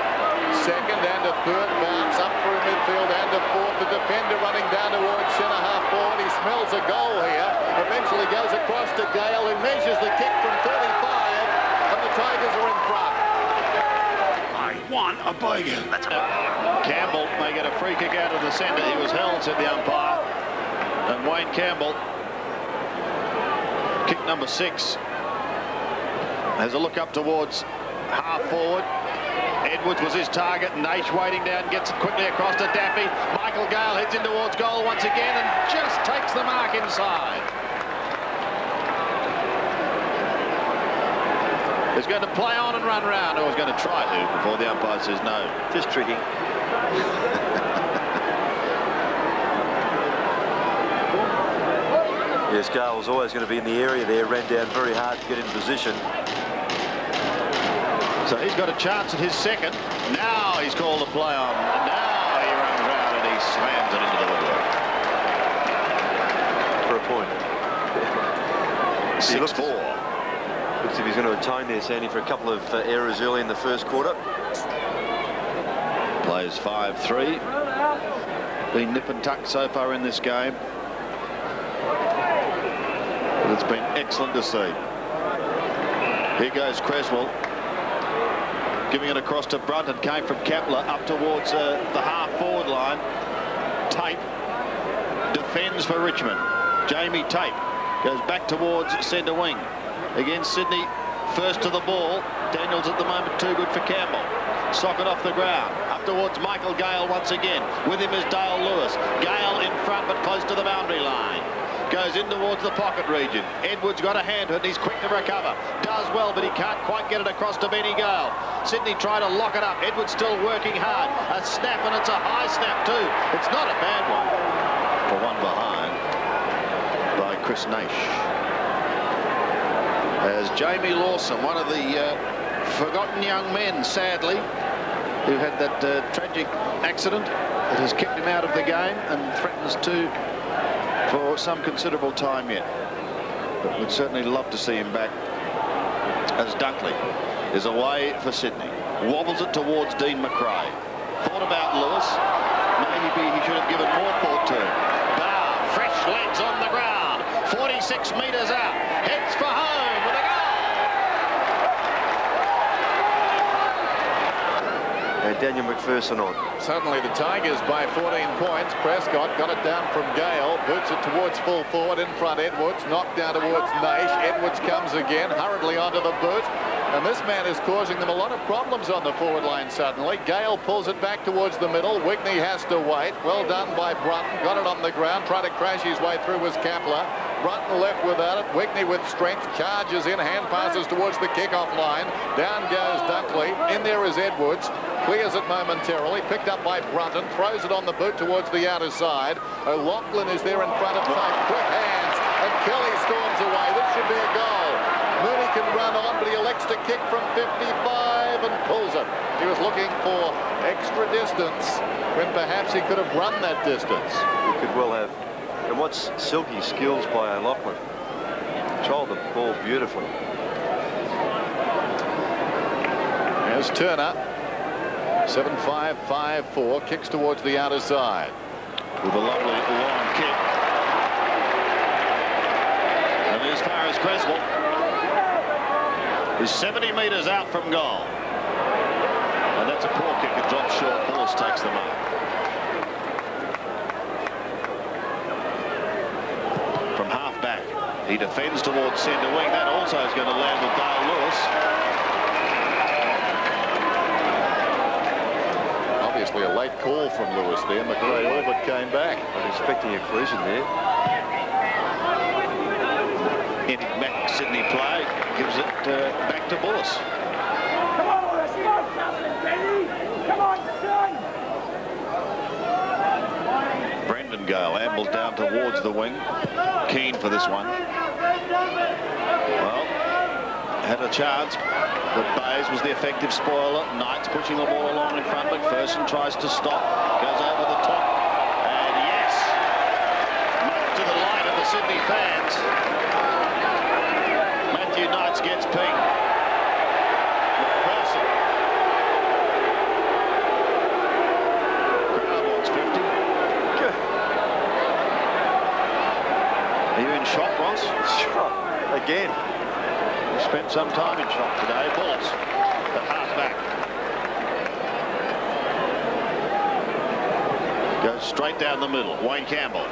Second and a third bounce up through midfield and a fourth. The defender running down towards centre half forward. He smells a goal here. Eventually goes across to Gale who measures the kick from 35 and the Tigers are in front. I want a burger. Campbell may get a free kick out of the centre. He was held, said the umpire. And Wayne Campbell, kick number six, has a look up towards half forward. Edwards was his target. Naish waiting down, gets it quickly across to Daffy. Michael Gale heads in towards goal once again and just takes the mark inside. He's going to play on and run round, or he's going to try to before the umpire says no. Just tricky. yes, Gale was always going to be in the area there, ran down very hard to get in position. So he's got a chance at his second. Now he's called a play on. And now he runs round and he slams it into the woodwork. For a point. Six looks- four. Looks if he's going to atone there, Sandy, for a couple of uh, errors early in the first quarter. Plays 5-3. Been nip and tuck so far in this game. But it's been excellent to see. Here goes Cresswell. Giving it across to Brunton. Came from Kepler up towards uh, the half forward line. Tape defends for Richmond. Jamie Tape goes back towards centre wing. Against Sydney, first to the ball. Daniels at the moment too good for Campbell. Socket off the ground. Up towards Michael Gale once again. With him is Dale Lewis. Gale in front but close to the boundary line. Goes in towards the pocket region. Edwards got a hand and he's quick to recover. Does well, but he can't quite get it across to Benny Gale. Sydney trying to lock it up. Edwards still working hard. A snap, and it's a high snap too. It's not a bad one. For one behind by Chris Naish. As Jamie Lawson, one of the uh, forgotten young men, sadly, who had that uh, tragic accident that has kept him out of the game and threatens to for some considerable time yet. But we'd certainly love to see him back as Dunkley is away for Sydney. Wobbles it towards Dean McRae. Thought about Lewis. Maybe he should have given more thought to fresh legs on the ground. 46 metres out. Heads for home with a goal. And Daniel McPherson on. Suddenly the Tigers by 14 points. Prescott got it down from Gale. Boots it towards full forward in front Edwards. Knocked down towards Naish. Edwards comes again hurriedly onto the boot. And this man is causing them a lot of problems on the forward line suddenly. Gale pulls it back towards the middle. Wigney has to wait. Well done by Brunton. Got it on the ground. Tried to crash his way through was Kapler. Brunton left without it. Wigney with strength. Charges in. Hand passes towards the kickoff line. Down goes Dunkley. In there is Edwards. Clears it momentarily. Picked up by Brunton. Throws it on the boot towards the outer side. O'Loughlin is there in front of Tuck. Quick hands. And Kelly storms away. This should be a goal. Mooney can run on, but he elects to kick from 55 and pulls it. He was looking for extra distance when perhaps he could have run that distance. He could well have. And what's silky skills by O'Loughlin. Controlled the ball beautifully. There's Turner. 7-5-5-4. Kicks towards the outer side. With a lovely long kick. And as far as Cresswell is 70 metres out from goal. And that's a poor kick. It drops short. Bulluss takes the mark. From half back. He defends towards centre wing. That also is going to land with Dale Lewis. Obviously a late call from Lewis there. McRae all but came back. I'm expecting a collision there. Enigmatic Sydney play. Gives it uh, back to Bulluss. Come on, Wallace, you got something, Benny. Come on, son. Brendan Gale ambles down towards the wing. Keen for this one. Had a chance, but Bayes was the effective spoiler. Knights pushing the ball along in front. McPherson tries to stop, goes over the top, and yes, to the light of the Sydney fans. Matthew Knights gets pink. McPherson. Crowd wants 50. Are you in shock, Ross? Again. Some time in shock today. Bullets at half back. Goes straight down the middle. Wayne Campbell.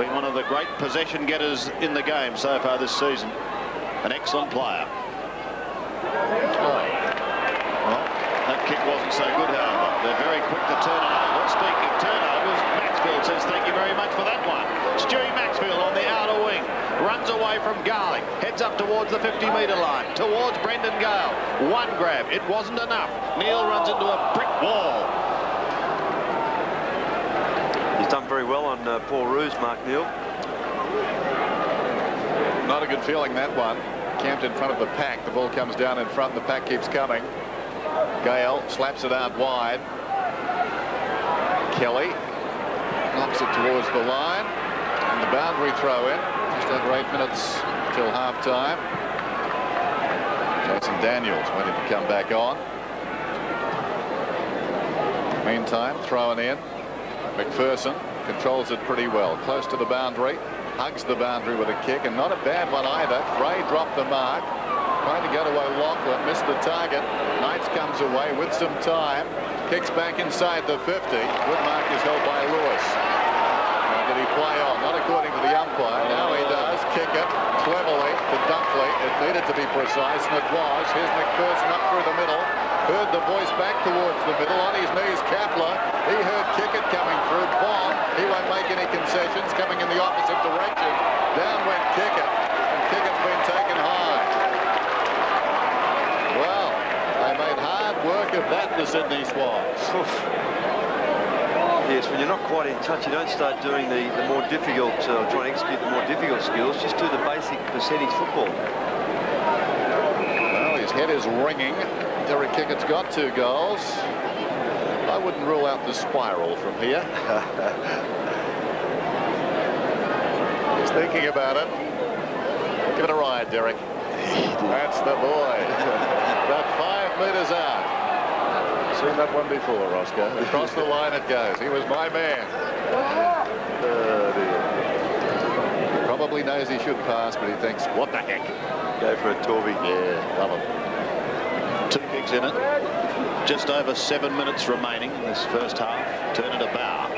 Been one of the great possession getters in the game so far this season. An excellent player. Well, that kick wasn't so good, however. They're very quick to turn it over. Speaking of turnovers, Maxfield says thank you very much for that one. Stewie Maxfield on the outer wing. Runs away from Garlick. Heads up towards the 50-metre line. Towards Brendan Gale. One grab. It wasn't enough. Neeld runs into a brick wall. He's done very well on uh, Paul Roos, Mark Neeld. Not a good feeling, that one. Camped in front of the pack. The ball comes down in front. The pack keeps coming. Gale slaps it out wide. Kelly knocks it towards the line. And the boundary throw in. Just over eight minutes till half time. Jason Daniels waiting to come back on. Meantime, throwing in. McPherson controls it pretty well. Close to the boundary. hugs the boundary with a kick, and not a bad one either. Gray dropped the mark. Trying to go to O'Loughlin, missed the target. Knights comes away with some time. Kicks back inside the 50. Good mark is held by Lewis. Now, did he play on? Not according to the umpire. Now. Kick it cleverly to Dunkley. It needed to be precise, and it was. Here's McPherson up through the middle. Heard the voice back towards the middle. On his knees, Kapler. He heard Kickett coming through. Bond. He won't make any concessions. Coming in the opposite direction. Down went Kickett. And Kickett's been taken high. Well, they made hard work of that, the Sydney Swans. Yes, when you're not quite in touch, you don't start doing the, the more difficult, uh, trying to execute the more difficult skills. Just do the basic percentage football. Well, his head is ringing. Derek Kickett's got two goals. I wouldn't rule out the spiral from here. He's thinking about it. Give it a ride, Derek. That's the boy. About five metres out. Seen that one before, Roscoe. Across the line it goes. He was my man. Oh. He probably knows he should pass, but he thinks, what the heck? Go for a Torby. Yeah, love him. Two kicks in it. Just over seven minutes remaining in this first half. Turn it about.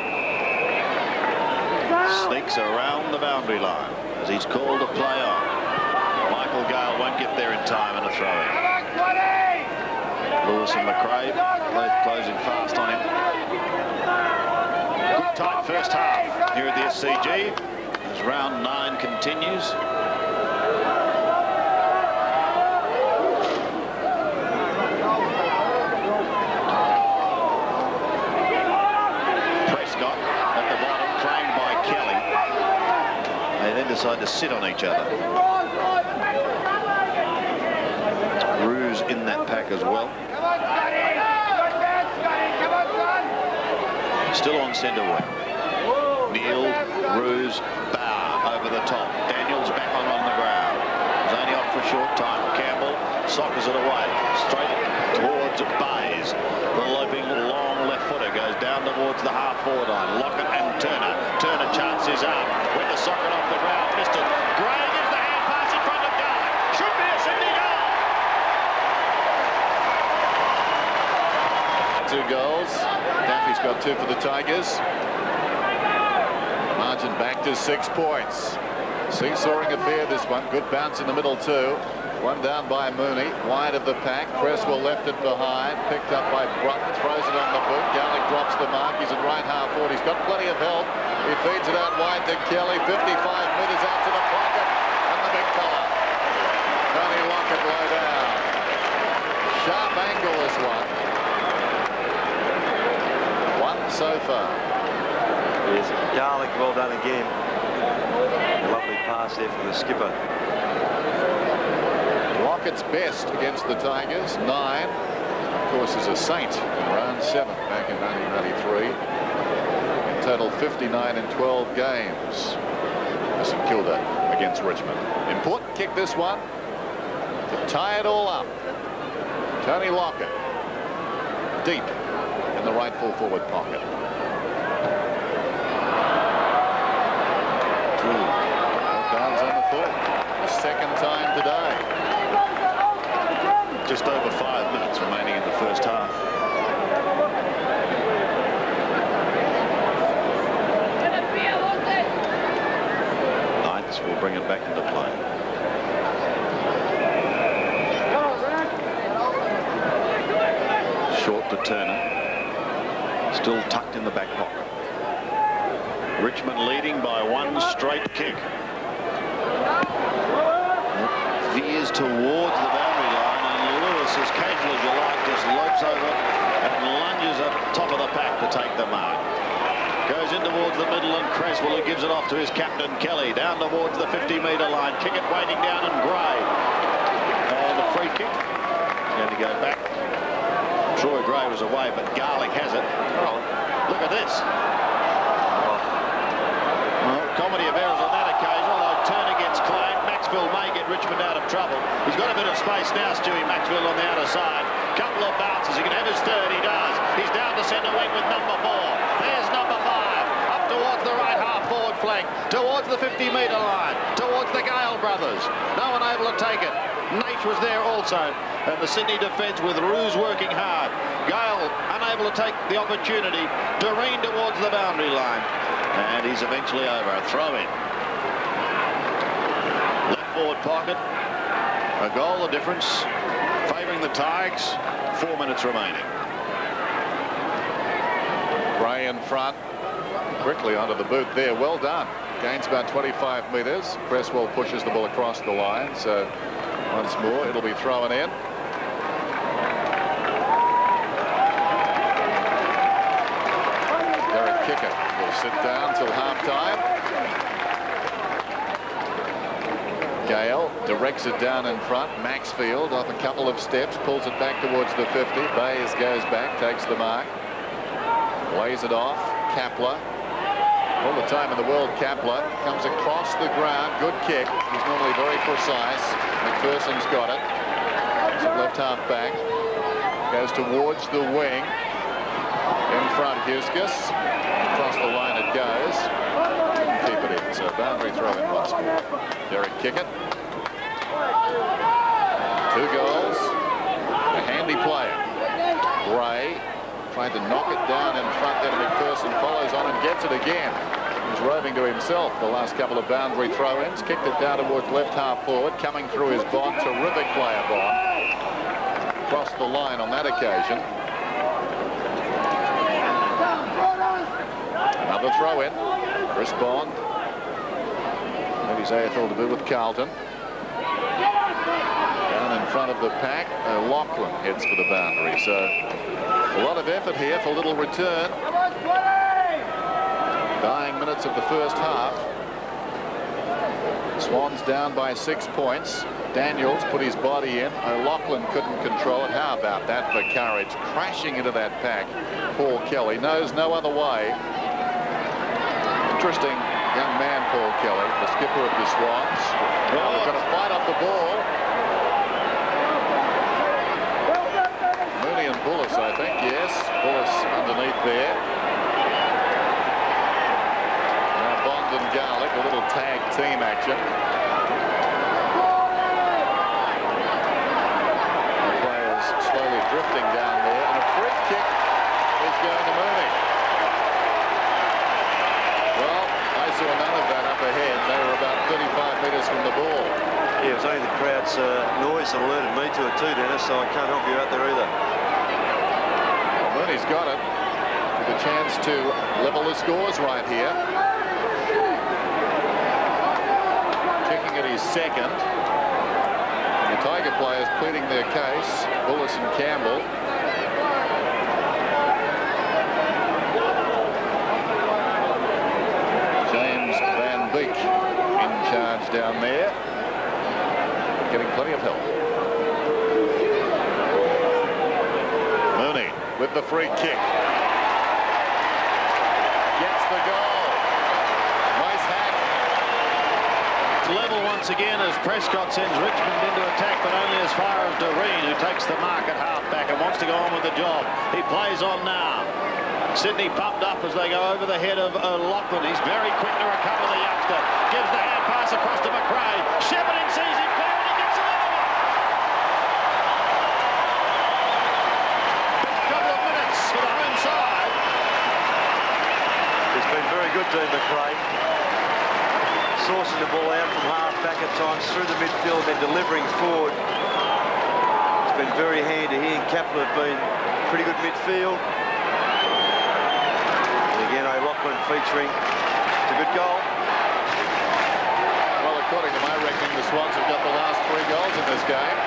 Sneaks around the boundary line as he's called to play on. Michael Gale won't get there in time and a throw in. Lewis and McRae both closing fast on him. Good tight first half here at the SCG as round nine continues. Prescott at the bottom, claimed by Kelly. They then decide to sit on each other. Roos in that pack as well. Still on centre wing. Neeld, Roos, Bower over the top. Daniels back on on the ground. He's only off for a short time. Campbell sockers it away. Straight towards Bayes. The loping long left footer goes down towards the half forward line. Lockett and Turner. Turner chances up. With the socket off the ground. Missed it. Gray gives the hand pass in front of goal. Should be a Sydney goal. Two goals. Daffy's got two for the Tigers. Margin back to six points. Seesawing affair this one. Good bounce in the middle too. One down by Mooney. Wide of the pack. Cresswell left it behind. Picked up by Brunton. Throws it on the boot. Garlick drops the mark. He's at right half forward. He's got plenty of help. He feeds it out wide to Kelly. 55 metres out to the pocket. And the big fella. Tony Lockett low down. Sharp angle this one. So far. Yes, Garlick, well done again. Lovely pass there from the skipper. Lockett's best against the Tigers, nine. Of course, is a Saint in round seven back in 1993. In total, 59 in 12 games. St Kilda against Richmond. Important kick this one to tie it all up. Tony Lockett deep right full forward pocket. Downs on the foot. The second time today. Just over five minutes remaining in the first half. Knights will bring it back into play. Short to Turner. Still tucked in the back pocket. Richmond leading by one straight kick. Veers towards the boundary line and Lewis, as casual as you like, just lopes over and lunges at top of the pack to take the mark. Goes in towards the middle and Cresswell who gives it off to his captain Kelly down towards the 50 metre line. Kick it waiting down and Gray. And the free kick. Going to go back. Troy Gray was away but Garlick has it. Oh, look at this. Well, comedy of errors on that occasion, although Turner gets claimed. Maxfield may get Richmond out of trouble. He's got a bit of space now, Stewie Maxfield on the outer side. Couple of bounces. He can have his third. He does. He's down to centre wing with number four. There's number five. Up towards the right half forward flank. towards the 50-metre line, towards the Gale brothers. No one able to take it. Nate was there also, and the Sydney defence with Roos working hard. Gale unable to take the opportunity. Doreen towards the boundary line, and he's eventually over. A throw in. Left forward pocket. A goal, the difference, favouring the Tigers. Four minutes remaining. Gray in front. Quickly onto the boot there. Well done. Gains about 25 metres. Cresswell pushes the ball across the line. So once more, it'll be thrown in. Derek Kickett will sit down till half-time. Gale directs it down in front. Maxfield off a couple of steps, pulls it back towards the 50. Bayes goes back, takes the mark. Lays it off. Kapler all the time in the world, Kapler comes across the ground. Good kick. He's normally very precise. McPherson's got it. left half back. Goes towards the wing. In front, Huskis. Across the line it goes. keep it in. So boundary throw in once more. Derek Kickett. Two goals. A handy player. Gray Trying to knock it down in front. Then McPherson follows on and gets it again. Roving to himself the last couple of boundary throw-ins. Kicked it down towards left half forward. Coming through his Bond. Terrific player, Bond. Crossed the line on that occasion. Another throw-in. Chris Bond. Maybe AFL debut with Carlton. Down in front of the pack, uh, Lachlan heads for the boundary. So a lot of effort here for little return. Minutes of the first half. Swans down by six points. Daniels put his body in. O'Loughlin couldn't control it. How about that for courage? Crashing into that pack. Paul Kelly knows no other way. Interesting young man, Paul Kelly, the skipper of the Swans. Now we're going to fight off the ball. Bulluss, I think. Yes, Bulluss underneath there. Now Bond and Garlick, a little tag team action. The players slowly drifting down there, and a free kick is going to Mooney. Well, I saw none of that up ahead. They were about 35 metres from the ball. Yeah, it was only the crowd's uh, noise that alerted me to it too, Dennis, so I can't help you out there either. He's got it. With a chance to level the scores right here. Kicking at his second. The Tiger players pleading their case. Bulluss and Campbell. James Van Beek in charge down there. Getting plenty of help. Mooney with the free kick. Gets the goal. Nice hack. It's level once again as Prescott sends Richmond into attack, but only as far as Doreen, who takes the mark at halfback and wants to go on with the job. He plays on now. Sydney pumped up as they go over the head of O'Loughlin. He's very quick to recover the youngster. Gives the hand pass across to McRae. shepherd sees him good Dean McRae. Sourcing the ball out from half back at times through the midfield and delivering forward. It's been very handy. He and Kapler have been pretty good midfield. And again, O'Loughlin featuring It's a good goal. Well, according to my reckoning, the Swans have got the last three goals in this game.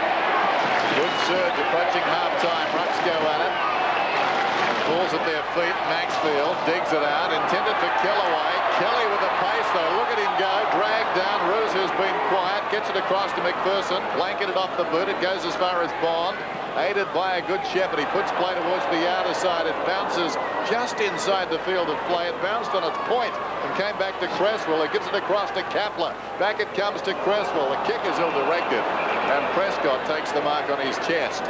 Good surge approaching half-time. Rucks go at it. Balls at their feet. Maxfield digs it out. Intended for Kellaway. Kelly with the pace though. Look at him go. Dragged down. Roos has been quiet. Gets it across to McPherson. Blanketed off the boot. It goes as far as Bond. Aided by a good shepherd. He puts play towards the outer side. It bounces just inside the field of play. It bounced on its point and came back to Cresswell. It gives it across to Kapler. Back it comes to Cresswell. The kick is ill-directed. And Prescott takes the mark on his chest.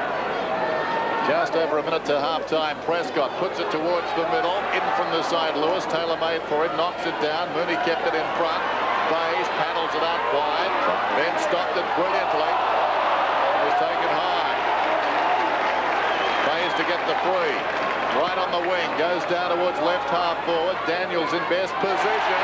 Just over a minute to half-time. Prescott puts it towards the middle. In from the side, Lewis. Taylor made for it. Knocks it down. Mooney kept it in front. Bayes paddles it out wide. Then stopped it brilliantly. It was taken high. Bayes to get the free. Right on the wing. Goes down towards left half forward. Daniels in best position.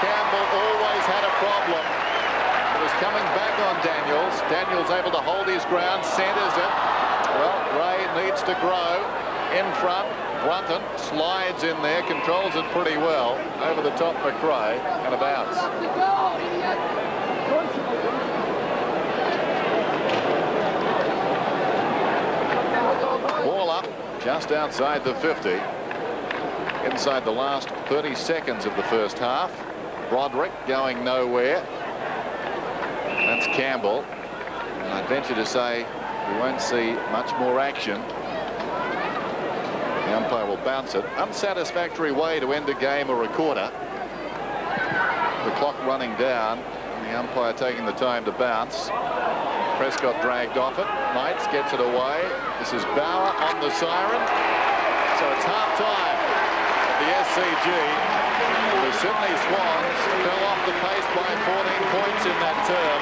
Campbell always had a problem. It was coming back on Daniels. Daniels able to hold his ground. Centres it. Well, Ray needs to grow in front. Brunton slides in there, controls it pretty well. Over the top McRae and a bounce. Ball up just outside the 50. Inside the last 30 seconds of the first half. Broderick going nowhere. That's Campbell. And I'd venture to say we won't see much more action. The umpire will bounce it. Unsatisfactory way to end a game or a quarter. The clock running down. And the umpire taking the time to bounce. Prescott dragged off it. Knights gets it away. This is Bower on the siren. So it's half time at the. The Sydney Swans fell off the pace by 14 points in that term.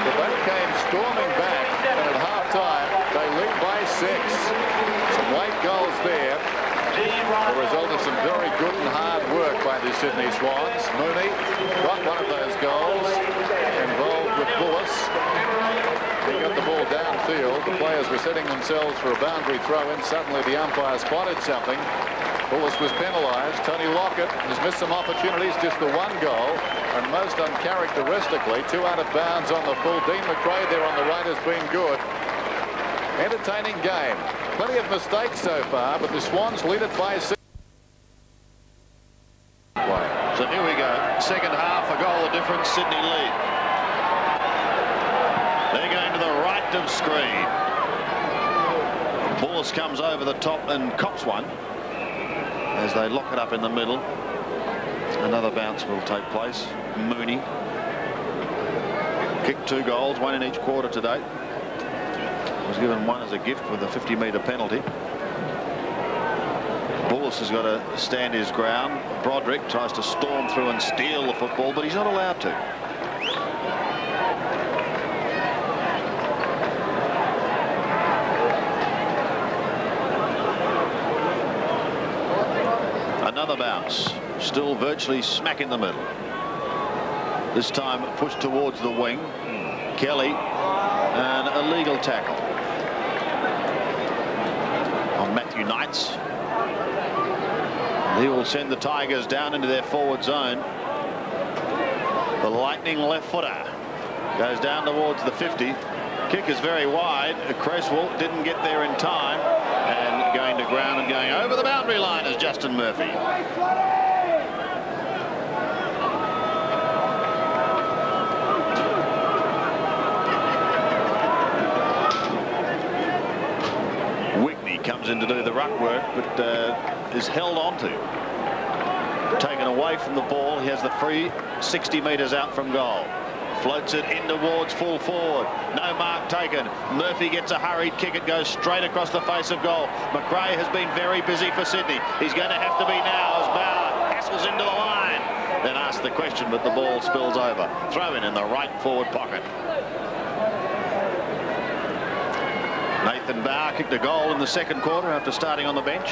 But they came storming back and at half time they lead by six. Some late goals there. The result of some very good and hard work by the Sydney Swans. Mooney got one of those goals involved with Bulluss. Got the ball downfield. The players were setting themselves for a boundary throw in. Suddenly the umpire spotted something. Bulluss was penalised. Tony Lockett has missed some opportunities, just the one goal. And most uncharacteristically, two out of bounds on the full. Dean McRae there on the right has been good. Entertaining game. Plenty of mistakes so far, but the Swans lead it by six. So here we go. Second half, a goal of difference, Sydney lead. They're going of screen. Bulluss comes over the top and cops one as they lock it up in the middle. Another bounce will take place. Mooney kicked two goals, one in each quarter today. Was given one as a gift with a 50-metre penalty. Bulluss has got to stand his ground. Broderick tries to storm through and steal the football, but he's not allowed to. Still virtually smack in the middle. This time pushed towards the wing. Kelly, an illegal tackle on Matthew Knights. He will send the Tigers down into their forward zone. The lightning left footer goes down towards the 50. Kick is very wide. Cresswell didn't get there in time and ground and going over the boundary line is Justin Murphy. Wigney comes in to do the ruck work but uh, is held onto. Taken away from the ball. He has the free 60 metres out from goal. Floats it in towards full forward. No mark taken. Murphy gets a hurried kick. It goes straight across the face of goal. McRae has been very busy for Sydney. He's going to have to be now as Bower hassles into the line. Then asks the question, but the ball spills over. Throw in in the right forward pocket. Nathan Bower kicked a goal in the second quarter after starting on the bench.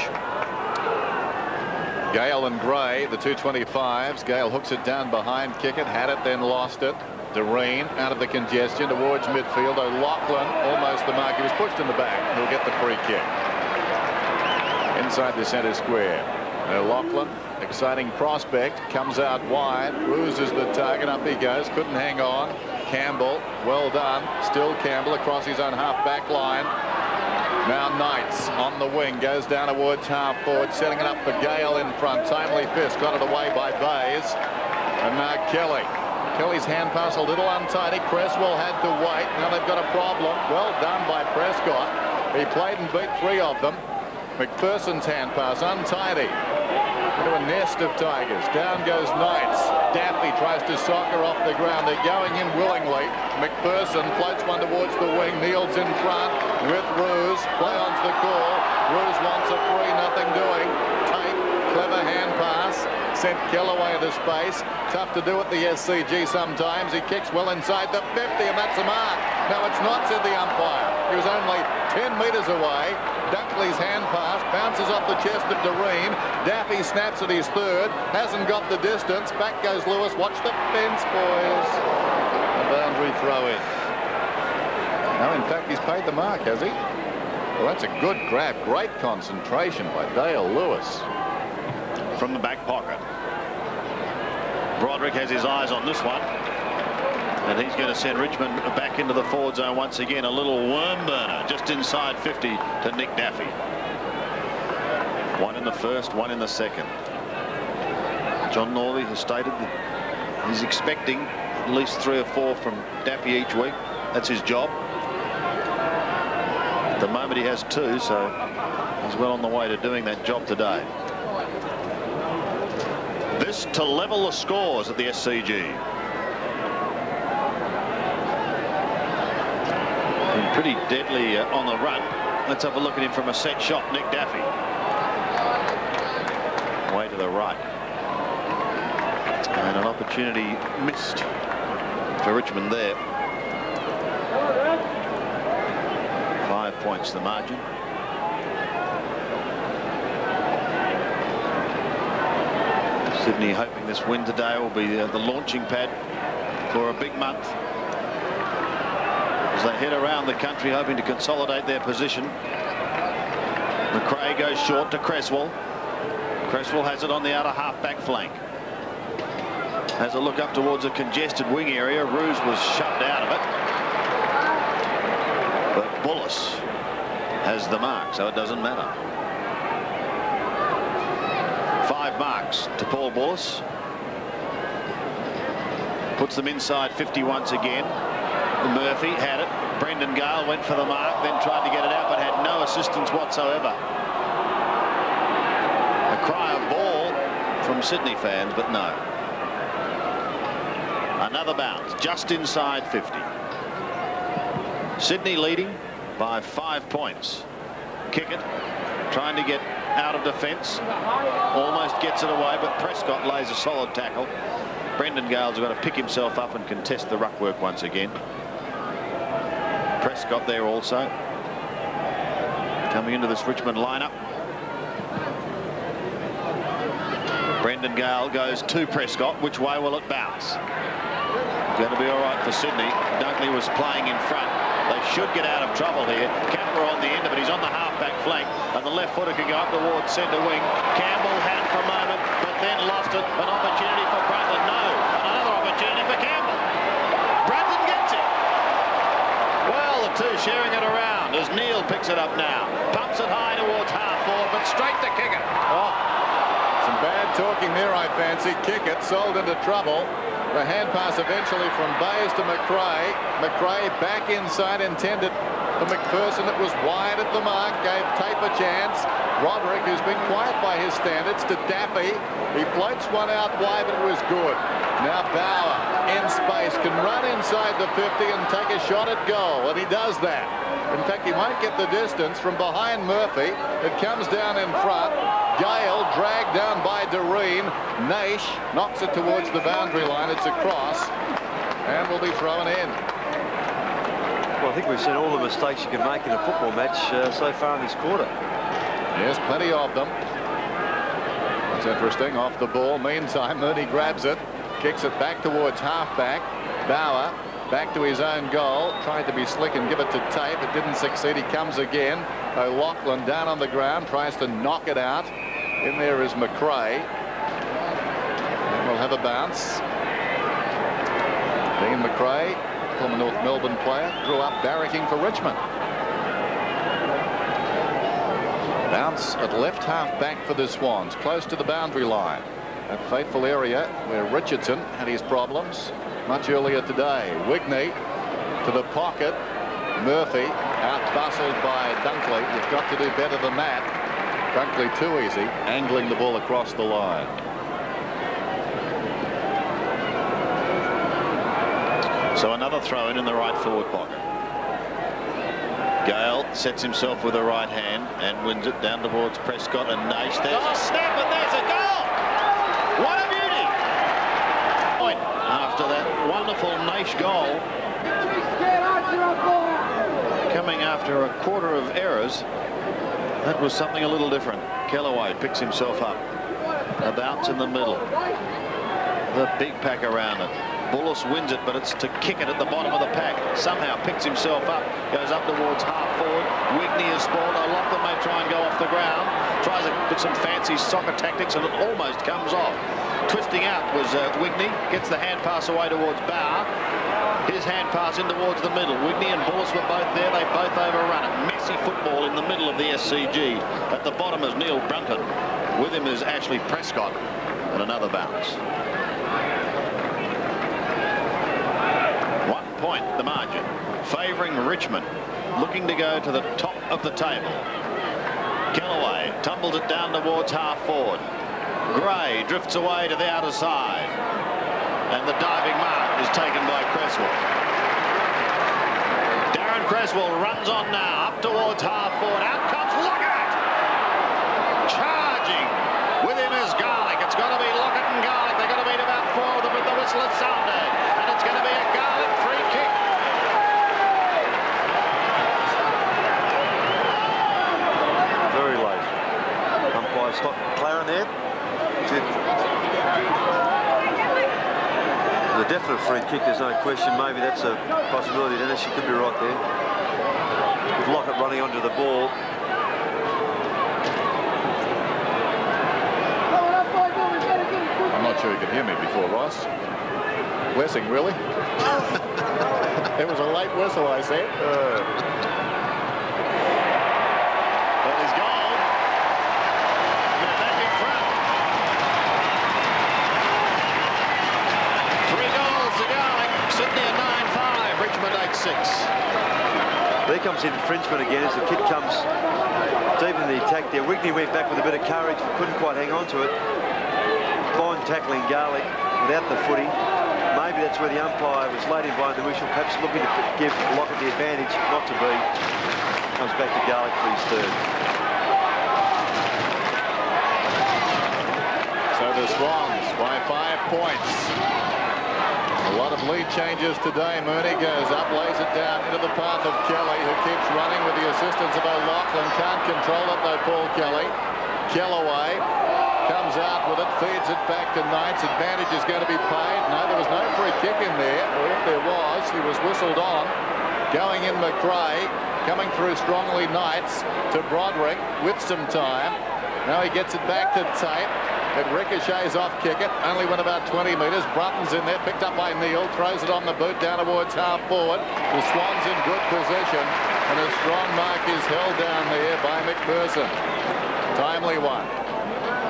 Gale and Gray, the 225s. Gale hooks it down behind, kick it, had it, then lost it. Doreen out of the congestion towards midfield. O'Loughlin almost the mark. He was pushed in the back. He'll get the free kick. Inside the centre square. O'Loughlin, exciting prospect, comes out wide, loses the target. Up he goes. Couldn't hang on. Campbell, well done. Still Campbell across his own half back line. Now Knights on the wing, goes down towards half forward, setting it up for Gale in front. Timely fist, got it away by Bayes. And now Kelly. Kelly's hand pass a little untidy. Cresswell had to wait. Now they've got a problem. Well done by Prescott. He played and beat three of them. McPherson's hand pass untidy. Into a nest of Tigers. Down goes Knights. Daffy tries to soccer off the ground. They're going in willingly. McPherson floats one towards the wing. Kneels in front. with Roos. Play on's the call. Roos wants a free, nothing doing. Sent Kellaway into space. Tough to do at the SCG sometimes. He kicks well inside the 50, and that's a mark. No, it's not, said the umpire. He was only 10 metres away. Dunkley's hand pass bounces off the chest of Doreen. Daffy snaps at his third. Hasn't got the distance. Back goes Lewis. Watch the fence, boys. A boundary throw in. No, in fact, he's paid the mark, has he? Well, that's a good grab. Great concentration by Dale Lewis. From the back pocket. Broderick has his eyes on this one. And he's going to send Richmond back into the forward zone once again. A little worm burner just inside 50 to Nick Daffy. One in the first, one in the second. John Northey has stated that he's expecting at least three or four from Daffy each week. That's his job. At the moment he has two, so he's well on the way to doing that job today. This to level the scores at the SCG. Pretty deadly uh, on the run. Let's have a look at him from a set shot. Nick Daffy. Way to the right. And an opportunity missed for Richmond there. Five points the margin. Sydney hoping this win today will be the, the launching pad for a big month as they head around the country hoping to consolidate their position. McRae goes short to Cresswell. Cresswell has it on the outer half-back flank. Has a look up towards a congested wing area. Roos was shoved out of it. But Bulluss has the mark, so it doesn't matter. Marks to Paul Bulluss. Puts them inside 50 once again. Murphy had it. Brendan Gale went for the mark, then tried to get it out, but had no assistance whatsoever. A cry of ball from Sydney fans, but no. Another bounce, just inside 50. Sydney leading by five points. Kickett, trying to get out of defence. Almost gets it away, but Prescott lays a solid tackle. Brendan Gale's got to pick himself up and contest the ruck work once again. Prescott there also. Coming into this Richmond lineup. Brendan Gale goes to Prescott. Which way will it bounce? Going to be all right for Sydney. Dunkley was playing in front. They should get out of trouble here. On the end of it. He's on the half-back flank. And the left footer can go up towards centre wing. Campbell had for a moment, but then lost it. An opportunity for Bradley. No. Another opportunity for Campbell. Bradley gets it. Well, the two sharing it around as Neil picks it up now. Pumps it high towards half forward, but straight to Kickett. Oh, some bad talking there, I fancy. Kickett, sold into trouble. The hand pass eventually from Bayes to McRae. McRae back inside, intended for McPherson. It was wide at the mark, gave Tape a chance. Broderick, who's been quiet by his standards, to Daffy. He floats one out wide, but it was good. Now Bower in space can run inside the 50 and take a shot at goal, and he does that. In fact, he won't get the distance from behind Murphy. It comes down in front. Gale dragged down by Doreen. Naish knocks it towards the boundary line. It's a cross and will be thrown in. Think we've seen all the mistakes you can make in a football match uh, so far in this quarter. Yes, plenty of them. That's interesting. Off the ball. Meantime, Mooney grabs it, kicks it back towards halfback. Bower back to his own goal. Tried to be slick and give it to Tape. It didn't succeed. He comes again. O'Loughlin down on the ground, tries to knock it out. In there is McRae. And we'll have a bounce. Dean McRae, former North Melbourne player, grew up barracking for Richmond. Bounce at left half back for the Swans, close to the boundary line. That fateful area where Richardson had his problems much earlier today. Wigney to the pocket. Murphy out bustled by Dunkley. You've got to do better than that. Dunkley too easy, angling the ball across the line. So another throw in in the right forward pocket. Gale sets himself with a right hand and wins it down towards Prescott and Naish. There's a snap and there's a goal. What a beauty. Point after that wonderful Naish goal. Coming after a quarter of errors, that was something a little different. Kellaway picks himself up. A bounce in the middle. The big pack around it. Bulluss wins it, but it's to Kickett at the bottom of the pack. Somehow picks himself up, goes up towards half forward. Wigney is spoiled. O'Loughlin may try and go off the ground. Tries to put some fancy soccer tactics, and it almost comes off. Twisting out was uh, Wigney. Gets the hand pass away towards Bower. His hand pass in towards the middle. Wigney and Bulluss were both there. They both overrun it. Messy football in the middle of the SCG. At the bottom is Neil Brunton. With him is Ashley Prescott. And another bounce. One point the margin. Favouring Richmond. Looking to go to the top of the table. Kellaway tumbles it down towards half forward. Gray drifts away to the outer side. And the diving mark is taken by Cresswell. Daryn Cresswell runs on now up towards half forward. Out comes Lockett. Charging. With him is Garlick. It's got to be Lockett and Garlick. They're going to beat about four of them with the whistle has sounded. And it's going to be a Garlick free kick. Very late. Umpire Scott McLaren there. The definite free kick, there's no question. Maybe that's a possibility. Dennis, you could be right there. With Lockett running onto the ball. I'm not sure you could hear me before, Ross. Blessing, really? it was a late whistle, I said. That is goal. They're back in front. Three goals to Garlick. Sydney at 9-5. Richmond 8-6. There comes the infringement again as the kid comes deep in the attack there. Wigney went back with a bit of courage, but couldn't quite hang on to it. Fine tackling Garlick without the footy. Maybe that's where the umpire was late in blowing the whistle, perhaps looking to give Lockett the advantage, not to be. Comes back to Garlick for his third. So the Swans by five points. A lot of lead changes today. Mooney goes up, lays it down into the path of Kelly, who keeps running with the assistance of O'Loughlin. Can't control it though, Paul Kelly. Kellaway comes out with it, feeds it back to Knights. Advantage is going to be paid. No, there was no free kick in there. Or if there was, he was whistled on. Going in McRae, coming through strongly Knights to Broderick with some time. Now he gets it back to Tate. It ricochets off Kickett. Only went about 20 metres. Brunton's in there, picked up by Neil. Throws it on the boot down towards half forward. The Swans in good position. And a strong mark is held down there by McPherson. Timely one.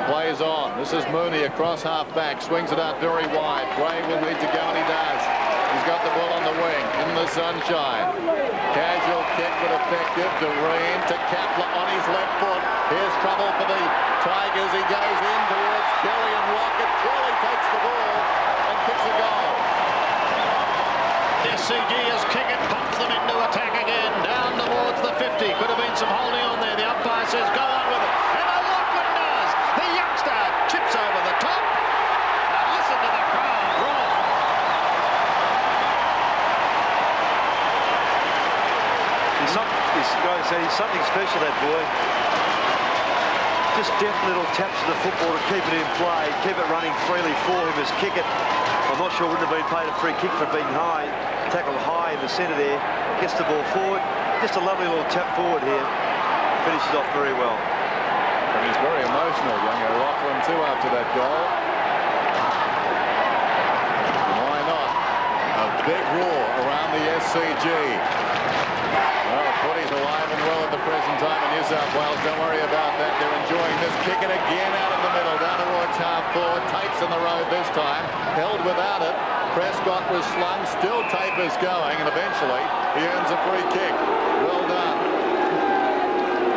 Plays on. This is Mooney across half back. Swings it out very wide. Gray will need to go and he does. He's got the ball on the wing in the sunshine. Casual kick but effective. Doreen to Kapler on his left foot. Here's trouble for the Tigers. He goes in towards Kelly and Lockett. Kelly takes the ball and kicks a goal. SCG is kicking, pumps them into attack again. Down towards the 50. Could have been some holding on there. The umpire says go on with it. And O'Loughlin does. The youngster chips over the top. And listen to the crowd roar. He's, not, said he's something special, that boy. Just deft little taps of the football to keep it in play, keep it running freely for him as kick it. I'm not sure wouldn't have been paid a free kick for being high, tackled high in the centre there, gets the ball forward. Just a lovely little tap forward here. Finishes off very well. And he's very emotional, young O'Loughlin, too, after that goal. Why not? A big roar around the SCG. Well, footy's alive and well at the present time in New South Wales. Don't worry about that. They're enjoying this. Kickett again out of the middle, down towards half forward. Tape's in the road this time. Held without it. Prescott was slung. Still Tape is going, and eventually he earns a free kick. Well done.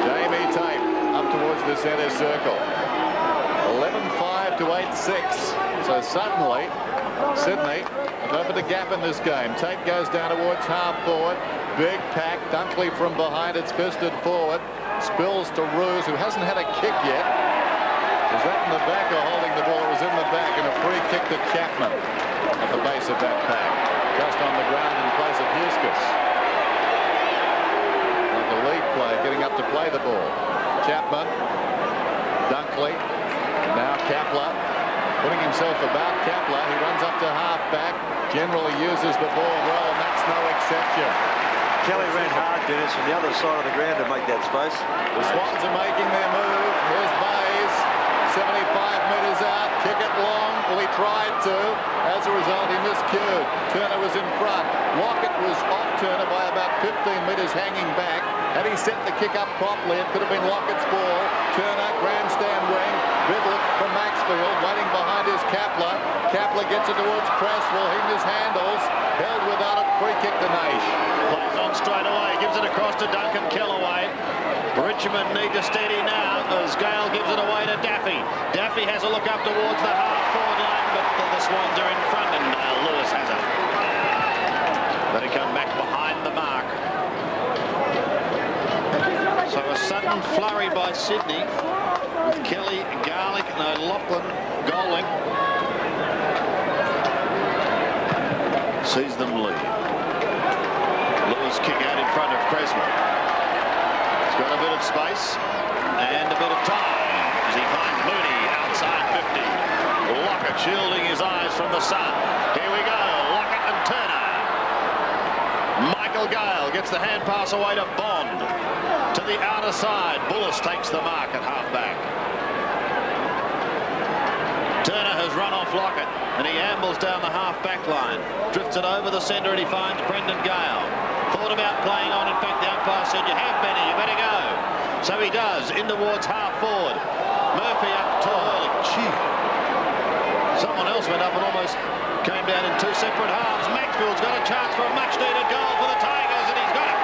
Jamie Tape up towards the centre circle. 11-5 to 8-6. So suddenly, Sydney have opened a gap in this game. Tate goes down towards half forward. Big pack. Dunkley from behind. It's fisted forward. Spills to Roos, who hasn't had a kick yet. Is that in the back or holding the ball? It was in the back and a free kick to Chapman at the base of that pack. Just on the ground in place of Huskus. A lead player getting up to play the ball. Chapman. Dunkley. Now Kapler. Putting himself about Kapler. He runs up to half back. Generally uses the ball well, and that's no exception. Kelly ran hard, Dennis, from the other side of the ground to make that space. The Swans are making their move. Here's Bayes. 75 metres out. Kick it long. Well, he tried to. As a result, he missed. miscued. Turner was in front. Lockett was off Turner by 15 metres hanging back. Had he set the kick up properly, it could have been Lockett's ball. Turner, grandstand wing. Biblet from Maxfield, waiting behind his Kapler. Kapler gets it towards Cresswell. He mishandles. Held without it. Free kick to Naish Plays on straight away. Gives it across to Duncan Kellaway. Richmond need to steady now as Gale gives it away to Daffy. Daffy has a look up towards the half-forward line, but the Swans are in front and uh, Lewis has it. It come back behind the mark. So a sudden flurry by Sydney with Kelly, Garlick and O'Loughlin goaling. Sees them lead Lewis kick out in front of Kresma. He's got a bit of space and a bit of time as he finds Mooney outside 50. Lockett shielding his eyes from the sun. Here we go, Lockett and Turner. Michael Gale gets the hand pass away to Bond. To the outer side, Bulluss takes the mark at halfback. Turner has run off Lockett and he ambles down the half-back line. Drifts it over the centre and he finds Brendan Gale thought about playing on. In fact, the umpire said, you have, Benny, you better go. So he does, in towards half forward. Murphy up. Someone else went up and almost came down in two separate halves. Maxfield's got a chance for a much-needed goal for the Tigers, and he's got it.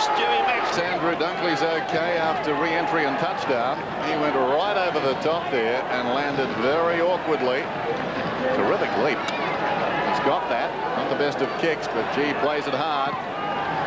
Stewie Max. Andrew Dunkley's okay after re-entry and touchdown. He went right over the top there and landed very awkwardly. Terrific leap. He's got that Not the best of kicks, but gee, plays it hard.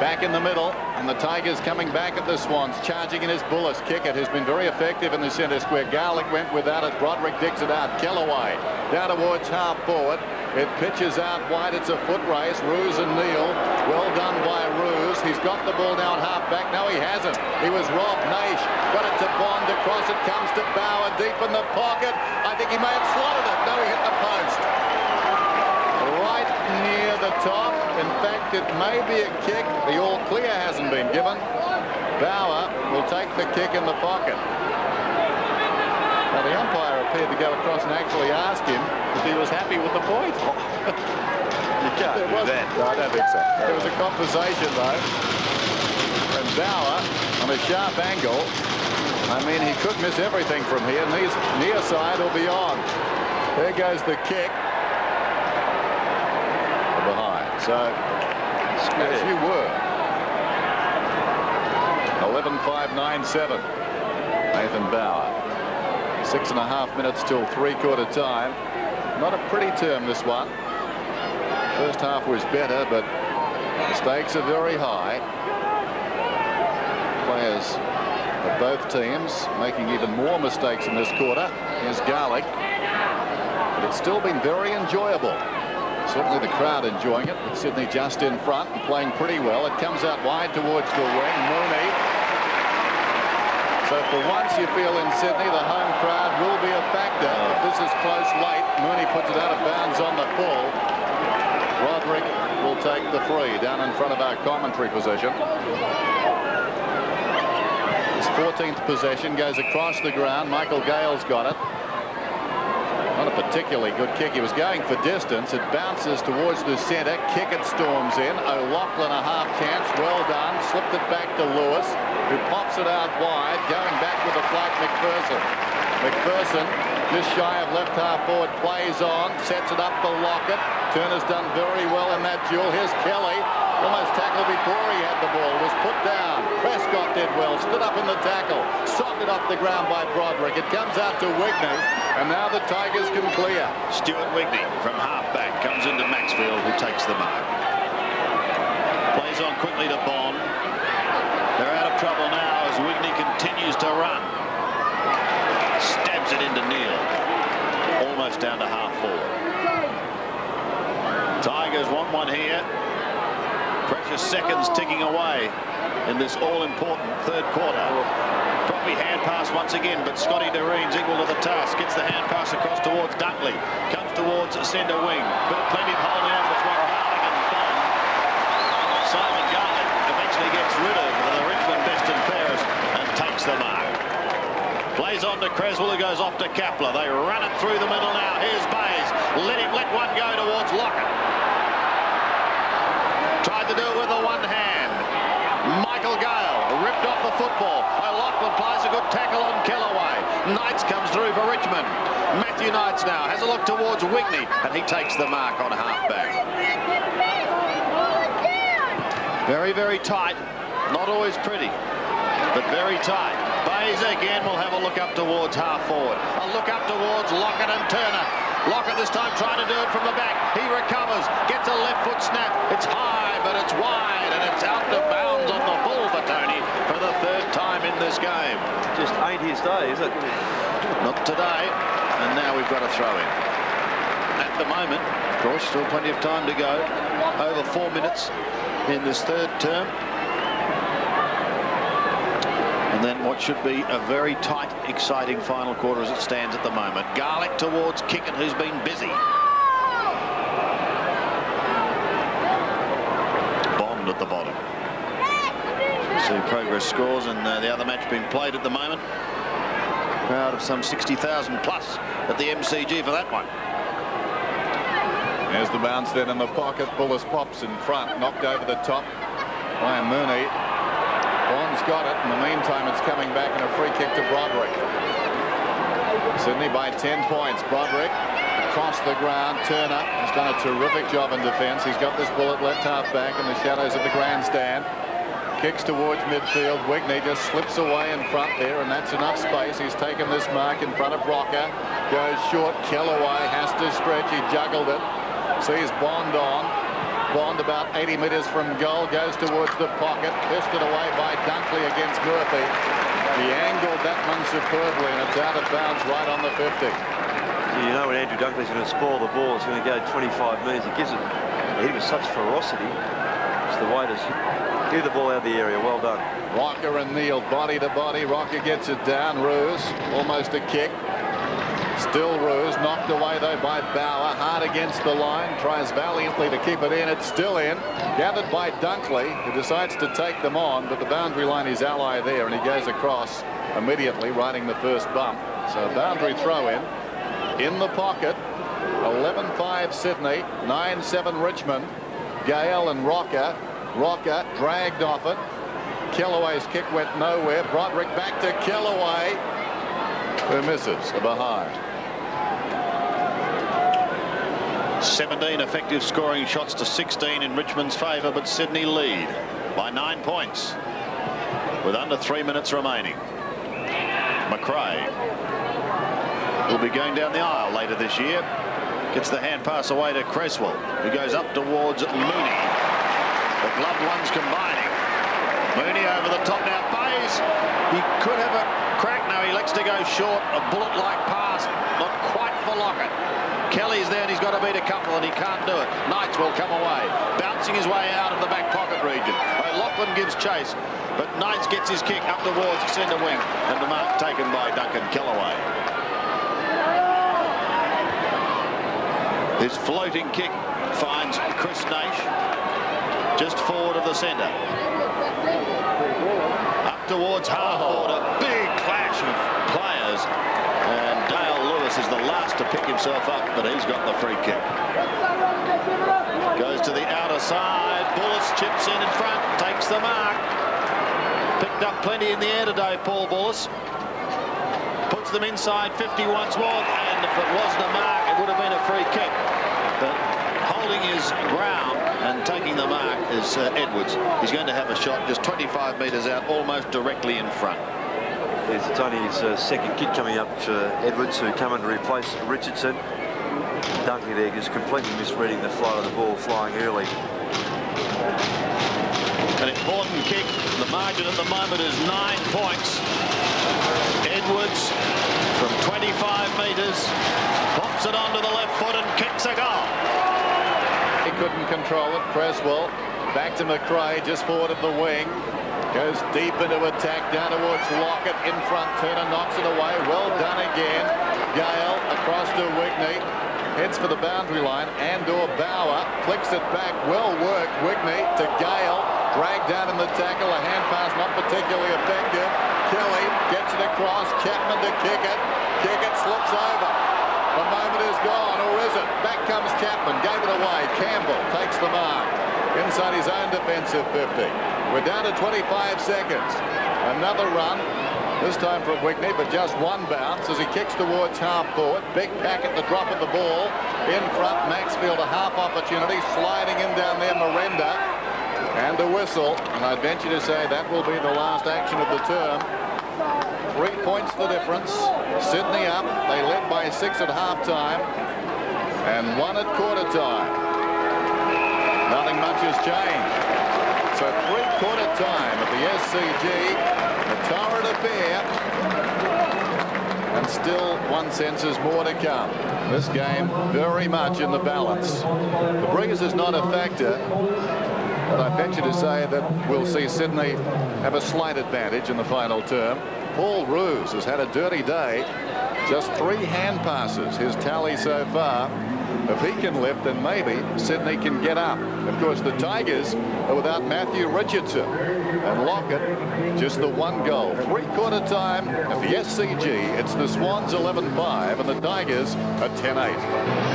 Back in the middle, and the Tigers coming back at the Swans, charging in his Bulluss. Kickett has been very effective in the centre square. Garlick went without it. Broderick digs it out. Kellaway down towards half forward. It pitches out wide. It's a foot race. Roos and Neal. Well done by Roos. He's got the ball down half back. No, he hasn't. He was robbed. Naish got it to Bond. Across it comes to Bower. Deep in the pocket. I think he may have slotted it. No, he hit the post near the top. In fact, it may be a kick. The all clear hasn't been given. Bower will take the kick in the pocket. Now, the umpire appeared to go across and actually ask him if he was happy with the point. Oh. you can't do that. No, I don't think so. There was a conversation, though. And Bower, on a sharp angle, I mean, he could miss everything from here, and near side or beyond. There goes the kick. So, as you were. 11-5-9-7. Nathan Bower. Six and a half minutes till three-quarter time. Not a pretty term, this one. First half was better, but the stakes are very high. Players of both teams making even more mistakes in this quarter. Here's Garlick. But it's still been very enjoyable. Certainly the crowd enjoying it, with Sydney just in front and playing pretty well. It comes out wide towards the wing. Mooney. So for once you feel in Sydney, the home crowd will be a factor. If oh. this is close late, Mooney puts it out of bounds on the full. Broderick will take the free down in front of our commentary position. His 14th possession goes across the ground. Michael Gale's got it. Not a particularly good kick. He was going for distance. It bounces towards the centre. Kickett storms in. O'Loughlin a half chance. Well done. Slipped it back to Lewis, who pops it out wide. Going back with a flat McPherson. McPherson just shy of left half forward. Plays on. Sets it up for Lockett. Turner's done very well in that duel. Here's Kelly. Almost tackled before he had the ball. Was put down. Prescott did well. Stood up in the tackle. Socked off the ground by Broderick. It comes out to Wigney. And now the Tigers can clear. Stuart Wigney from half-back comes into Maxfield, who takes the mark. Plays on quickly to Bond. They're out of trouble now as Wigney continues to run. Stabs it into Neil. Almost down to half forward. Tigers want one here. Precious seconds ticking away in this all-important third quarter. Probably hand pass once again, but Scotty Doreen's equal to the task. Gets the hand pass across towards Dunkley. Comes towards centre wing. But plenty of holding on between Garlick and Bond. Simon Garlick eventually gets rid of the Richmond Destin Ferris and takes the mark. Plays on to Cresswell, who goes off to Kapler. They run it through the middle now. Here's Bayes. Let him let one go towards Lockett. Do with the one hand. Michael Gale ripped off the football. O'Loughlin plays a good tackle on Kellaway. Knights comes through for Richmond. Matthew Knights now has a look towards Wigney and he takes the mark on halfback. Very, very tight. Not always pretty, but very tight. Bayes again will have a look up towards half forward. A look up towards Lockett and Turner. Lockett this time trying to do it from the back. He recovers, gets a left foot snap. It's high, but it's wide, and it's out of bounds on the full for Tony for the third time in this game. Just ain't his day, is it? Not today, and now we've got a throw in. At the moment, of course, still plenty of time to go. Over four minutes in this third term. Then what should be a very tight, exciting final quarter as it stands at the moment. Garlick towards Kickett, who's been busy. Bond at the bottom. See progress scores and uh, the other match being played at the moment. Crowd of some 60,000 plus at the MCG for that one. There's the bounce then in the pocket. Bulluss pops in front. Knocked over the top by Mooney. Bond's got it. In the meantime, it's coming back in a free kick to Broderick. Sydney by 10 points. Broderick across the ground. Turner has done a terrific job in defence. He's got this bullet left half back in the shadows of the grandstand. Kicks towards midfield. Wigney just slips away in front there, and that's enough space. He's taken this mark in front of Rocker. Goes short. Kellaway has to stretch. He juggled it. Sees Bond on. Bond about 80 metres from goal. Goes towards the pocket. Fisted away by Dunkley against Murphy. He angled that one superbly, and it's out of bounds right on the 50. You know when Andrew Dunkley's going to spoil the ball, it's going to go 25 metres. He gives it, he hit with such ferocity. It's the way to get the ball out of the area. Well done. Rocker and Neil body to body. Rocker gets it down. Roos almost a kick. Still Roos knocked away though by Bower. Hard against the line. Tries valiantly to keep it in. It's still in. Gathered by Dunkley who decides to take them on. But the boundary line is ally there and he goes across immediately riding the first bump. So boundary throw in. In the pocket. 11-5 Sydney. 9-7 Richmond. Gale and Rocker. Rocker dragged off it. Kellaway's kick went nowhere. Broderick back to Kellaway, who misses a behind. 17 effective scoring shots to 16 in Richmond's favour, but Sydney lead by nine points with under three minutes remaining. McRae will be going down the aisle later this year. Gets the hand pass away to Cresswell, who goes up towards Mooney. The gloved ones combining. Mooney over the top now. Bayes, he could have a crack. No, he elects to go short. A bullet-like pass, not quite for Lockett. Kelly's there and he's got to beat a couple and he can't do it. Knights will come away, bouncing his way out of the back pocket region. O'Loughlin gives chase, but Knights gets his kick up towards the centre wing and the mark taken by Duncan Kellaway. His floating kick finds Chris Naish just forward of the centre. Up towards half oh. forward, a big clash of players. Is the last to pick himself up, but he's got the free kick. Goes to the outer side. Bulluss chips in in front, takes the mark. Picked up plenty in the air today, Paul Bulluss. Puts them inside 50 once more, and if it wasn't a mark, it would have been a free kick. But holding his ground and taking the mark is uh, Edwards. He's going to have a shot just 25 metres out, almost directly in front. Yes, it's only his uh, second kick coming up to Edwards, who come in to replace Richardson. Dunkley there just completely misreading the flight of the ball, flying early. An important kick. The margin at the moment is nine points. Edwards from 25 metres pops it onto the left foot and kicks a goal. He couldn't control it. Cresswell back to McRae just forward of the wing. Goes deep into attack down towards Lockett in front. Turner knocks it away. Well done again. Gale across to Wigney. Heads for the boundary line. Andor Bower flicks it back. Well worked. Wigney to Gale. Dragged down in the tackle. A hand pass not particularly effective. Kelly gets it across. Chapman to Kickett. Kick it slips over. The moment is gone, or is it? Back comes Chapman. Gave it away. Campbell takes the mark. Inside his own defensive 50. We're down to 25 seconds. Another run, this time from Wigney, but just one bounce as he kicks towards half forward. Big pack at the drop of the ball. In front, Maxfield a half opportunity, sliding in down there, Merenda. And a whistle, and I'd venture to say that will be the last action of the term. Three points the difference. Sydney up. They led by six at halftime and one at quarter time. Nothing much has changed. So three-quarter time at the SCG. A torrid affair. And still, one senses more to come. This game very much in the balance. The breeze is not a factor. But I venture to say that we'll see Sydney have a slight advantage in the final term. Paul Roos has had a dirty day. Just three hand passes, his tally so far. If he can lift, then maybe Sydney can get up. Of course, the Tigers are without Matthew Richardson. And Lockett, just the one goal. Three-quarter time at the SCG. It's the Swans 11-5 and the Tigers a 10-8.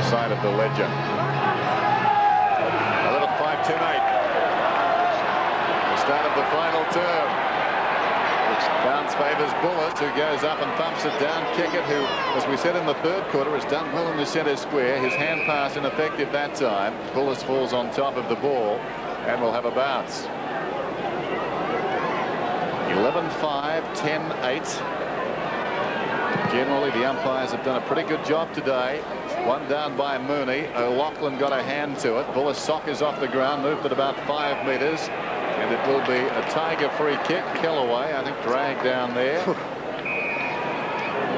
Side of the legend. 11-5, 10-8. The start of the final term. Favours Bulluss, who goes up and thumps it down. Kickett, who, as we said in the third quarter, has done well in the centre square. His hand pass ineffective that time. Bulluss falls on top of the ball and will have a bounce. 11-5, 10-8. Generally, the umpires have done a pretty good job today. One down by Mooney. O'Loughlin got a hand to it. Bulluss sockers off the ground, moved it about five metres. And it will be a Tiger free kick. Kellaway, I think, dragged down there.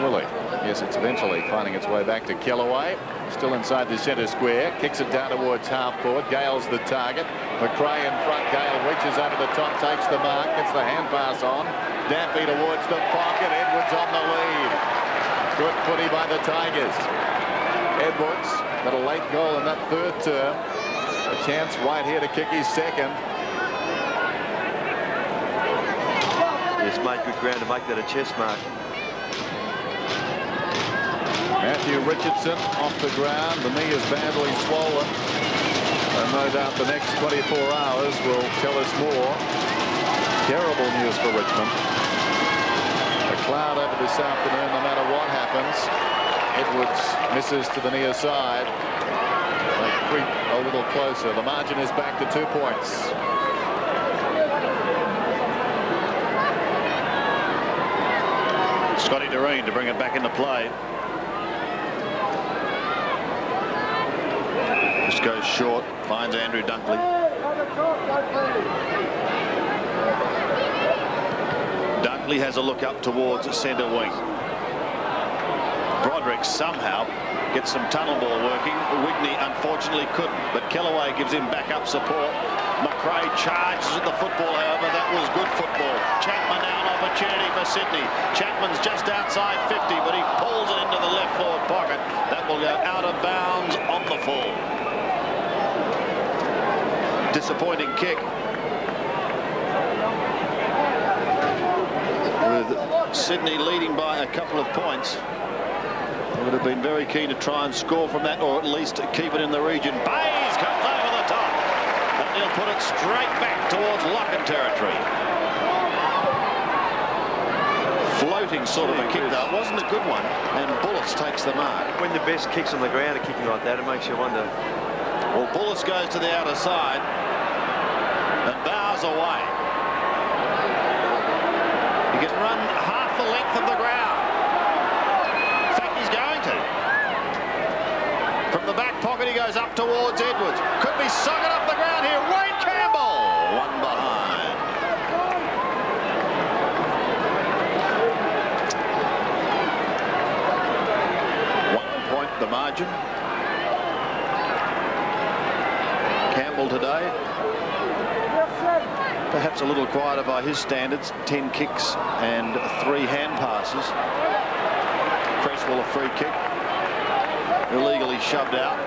Willie. Yes, it's eventually finding its way back to Kellaway. Still inside the centre square. Kicks it down towards half court. Gale's the target. McRae in front. Gale reaches over the top, takes the mark, gets the hand pass on. Daffy towards the pocket. Edwards on the lead. Good footy by the Tigers. Edwards got a late goal in that third term. A chance right here to kick his second. Yes, made good ground to make that a chest mark. Matthew Richardson off the ground. The knee is badly swollen. And no doubt the next 24 hours will tell us more. Terrible news for Richmond. A cloud over this afternoon no matter what happens. Edwards misses to the near side. They creep a little closer. The margin is back to two points. Scotty Doreen to bring it back into play. Just goes short, finds Andrew Dunkley. Dunkley has a look up towards centre wing. Broderick somehow gets some tunnel ball working. Wigney unfortunately couldn't, but Kellaway gives him backup support. McRae charges at the football, however. That was good football. Chapman now an opportunity for Sydney. Chapman's just outside 50, but he pulls it into the left forward pocket. That will go out of bounds on the full. Disappointing kick. With Sydney leading by a couple of points. Would have been very keen to try and score from that, or at least keep it in the region. Bayes comes over the top. He'll put it straight back towards Lockett territory. Floating sort of a kick, though. It wasn't a good one. And Bulluss takes the mark. When the best kicks on the ground are kicking like that, it makes you wonder Well, Bulluss goes to the outer side and bows away. He can run half the length of the ground. In fact, he's going to. He goes up towards Edwards. Could be sucking up the ground here. Wayne Campbell, one behind. One point the margin. Campbell today. Perhaps a little quieter by his standards. 10 kicks and three hand passes. Cresswell a free kick. Illegally shoved out.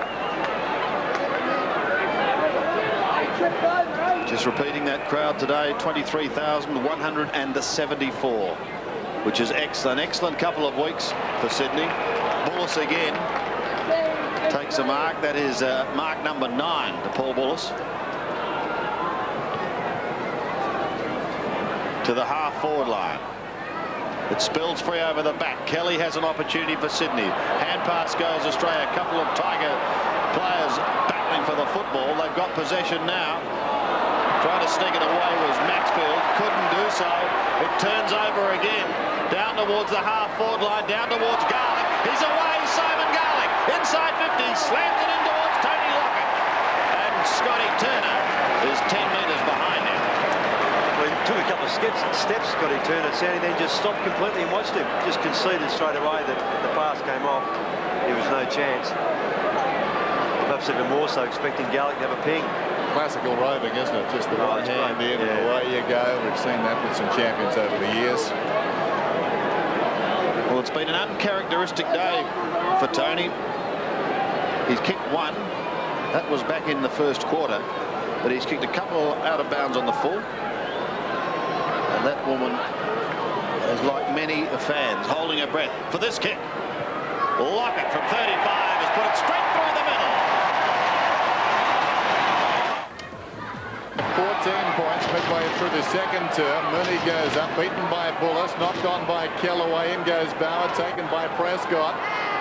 Just repeating that crowd today, 23,174, which is excellent. Excellent couple of weeks for Sydney. Bulluss again takes a mark. That is uh, mark number nine to Paul Bulluss. To the half forward line. It spills free over the back. Kelly has an opportunity for Sydney. Hand pass goes astray. A couple of Tiger players battling for the football. They've got possession now. Trying to sneak it away was Maxfield. Couldn't do so. It turns over again. Down towards the half forward line. Down towards Garlick. He's away. Simon Garlick. Inside 50. Slams it in towards Tony Lockett. And Scotty Turner is 10 metres behind took a couple of steps, got steps Scotty Turner, Sandy, then just stopped completely and watched him. Just conceded straight away that the pass came off. There was no chance. Perhaps even more so expecting Garlick to have a ping. Classical roving, isn't it? Just the Oh, one it's hand great. in and away you go. We've seen that with some champions over the years. Well, it's been an uncharacteristic day for Tony. He's kicked one. That was back in the first quarter. But he's kicked a couple out of bounds on the full. That woman is like many fans, holding her breath for this kick. Lockett from 35 has put it straight through the middle. 14 points midway through the second term. Mooney goes up, beaten by Bulluss, knocked on by Kellaway. In goes Bower, taken by Prescott.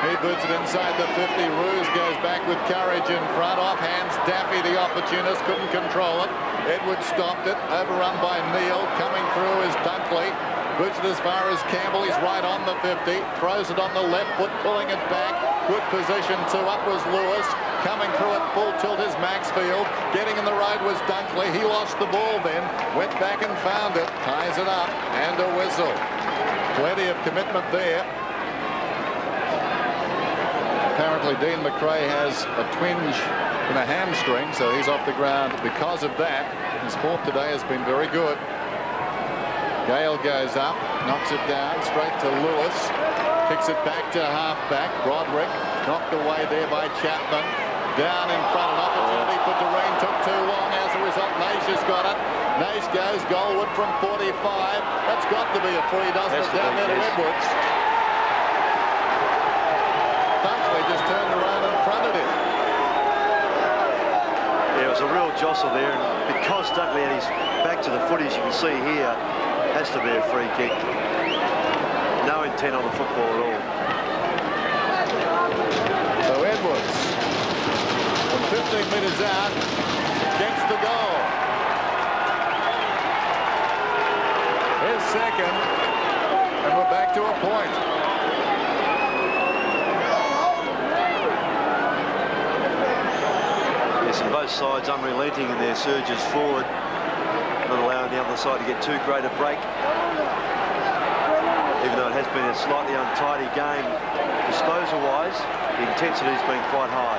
He boots it inside the 50. Roos goes back with courage in front. Off hands Daffy, the opportunist, couldn't control it. Edwards stopped it. Overrun by Neal. Coming through is Dunkley. Boots it as far as Campbell. He's right on the 50. Throws it on the left foot, pulling it back. Good position. Two up was Lewis. Coming through at full tilt is Maxfield. Getting in the road was Dunkley. He lost the ball then. Went back and found it. Ties it up. And a whistle. Plenty of commitment there. Apparently Dean McRae has a twinge in a hamstring, so he's off the ground because of that. His fourth today has been very good. Gale goes up, knocks it down, straight to Lewis. Kicks it back to halfback. Broderick knocked away there by Chapman. Down in front, an opportunity for Doreen. Took too long. As a result, Naish has got it. Naish goes Goldwood from 45. That's got to be a free, doesn't Has it? Down there to. Edwards. Dunkley just turned around and fronted him. Yeah, it was a real jostle there, and because Dunkley had back to the footy, as you can see here, has to be a free kick. No intent on the football at all. So Edwards, from 15 metres out, gets the goal. His second, and we're back to a point. Yes, and both sides unrelenting in their surges forward, not allowing the other side to get too great a break. Even though it has been a slightly untidy game disposal-wise, the intensity has been quite high.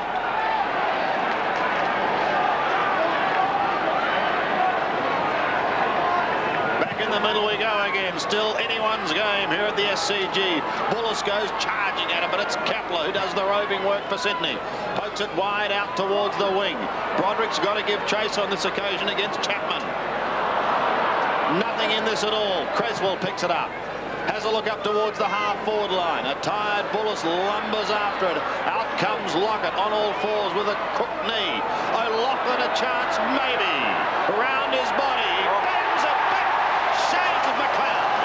Back in the middle we go again. Still anyone's game here at the SCG. Bulluss goes charging at it, but it's Kepler who does the roving work for Sydney. Pokes it wide out towards the wing. Broderick's got to give chase on this occasion against Chapman. Nothing in this at all. Cresswell picks it up. Has a look up towards the half-forward line. A tired Bulluss lumbers after it. Out comes Lockett on all fours with a crook knee. O'Loughlin a chance, maybe. Around his body. Bends it back. Shades of McLeod.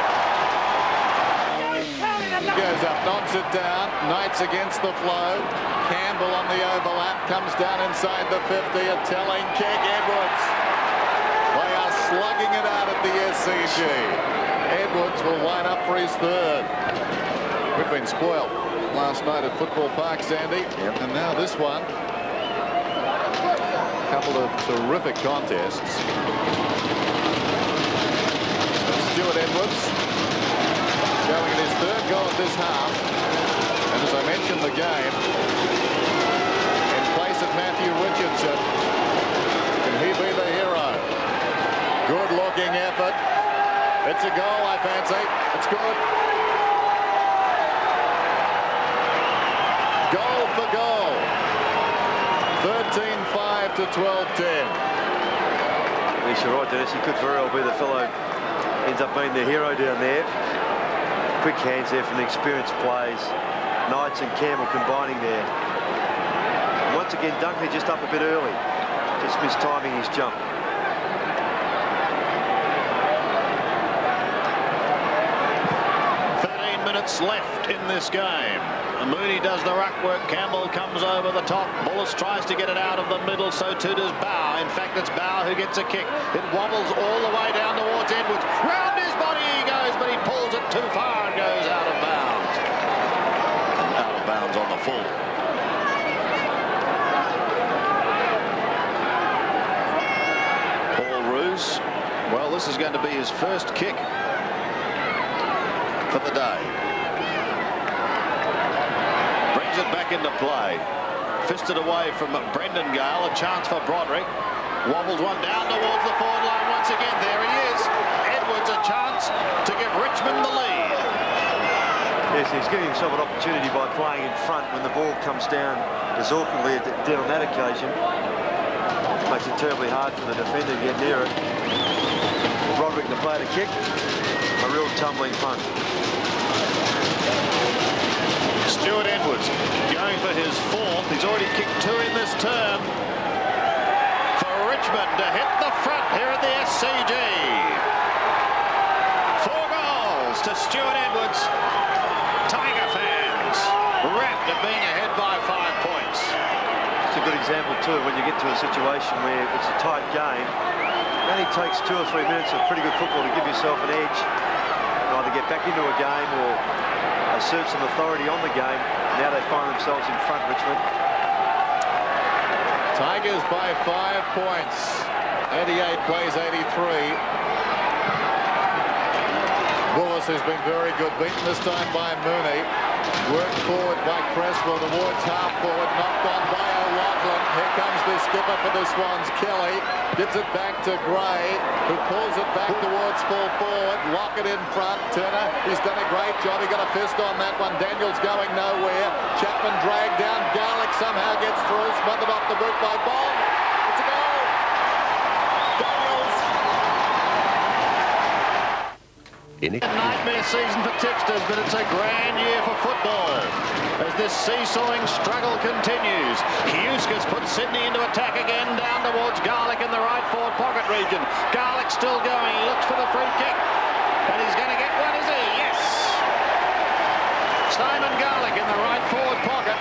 He's counting the Martin goes up, knocks it down. Knights against the flow. Campbell on the overlap, comes down inside the 50. A telling kick, Edwards. They are slugging it out at the SCG. Edwards will line up for his third. We've been spoiled last night at Football Park, Sandy. Yep. And now this one. A couple of terrific contests. Stuart Edwards going at his third goal of this half. And as I mentioned the game, in place of Matthew Richardson, can he be the hero? Good-looking effort. It's a goal, I fancy. It's good. Goal for goal. 13-5 to 12-10. Yes, you're right, Dennis. He could very well be the fellow ends up being the hero down there quick hands there from the experienced players. Knights and Campbell combining there. And once again, Dunkley just up a bit early. Just missed timing his jump. minutes left in this game. Mooney does the ruck work. Campbell comes over the top. Bulluss tries to get it out of the middle, so too does Bow. In fact, it's Bow who gets a kick. It wobbles all the way down towards Edwards. Round his body he goes, but he pulls it too far and goes out of bounds. Out of bounds on the full. Paul Roos. Well, this is going to be his first kick for the day. Brings it back into play. Fisted away from Brendan Gale. A chance for Broderick. Wobbles one down towards the forward line once again. There he is. Edwards a chance to give Richmond the lead. Yes, he's giving himself an opportunity by playing in front when the ball comes down as awkwardly did on that occasion. Makes it terribly hard for the defender to get near it. Broderick to play the kick. A real tumbling punt. Stuart Edwards going for his fourth. He's already kicked two in this term. For Richmond to hit the front here at the SCG. Four goals to Stuart Edwards. Wrapped at being ahead by five points. It's a good example too when you get to a situation where it's a tight game. It only takes two or three minutes of pretty good football to give yourself an edge. Either get back into a game or assert some authority on the game. Now they find themselves in front, Richmond. Tigers by five points. 88 plays 83. Bulluss has been very good, beaten this time by Mooney. Worked forward by Cresswell towards half forward, knocked on by O'Loughlin. Here comes the skipper for the Swans, Kelly. Gets it back to Gray, who pulls it back towards full forward. Lockett in front. Turner, he's done a great job. He got a fist on that one. Daniels going nowhere. Chapman dragged down. Garlick somehow gets through. Smothered off the boot by Bond. It's a goal. Daniels. In a nightmare season for tipsters, but it's a grand year for football. As this seesawing struggle continues, Huskers puts Sydney into attack again down towards Garlick in the right forward pocket region. Garlick still going, he looks for the free kick. And he's going to get one, is he? Yes! Simon Garlick in the right forward pocket.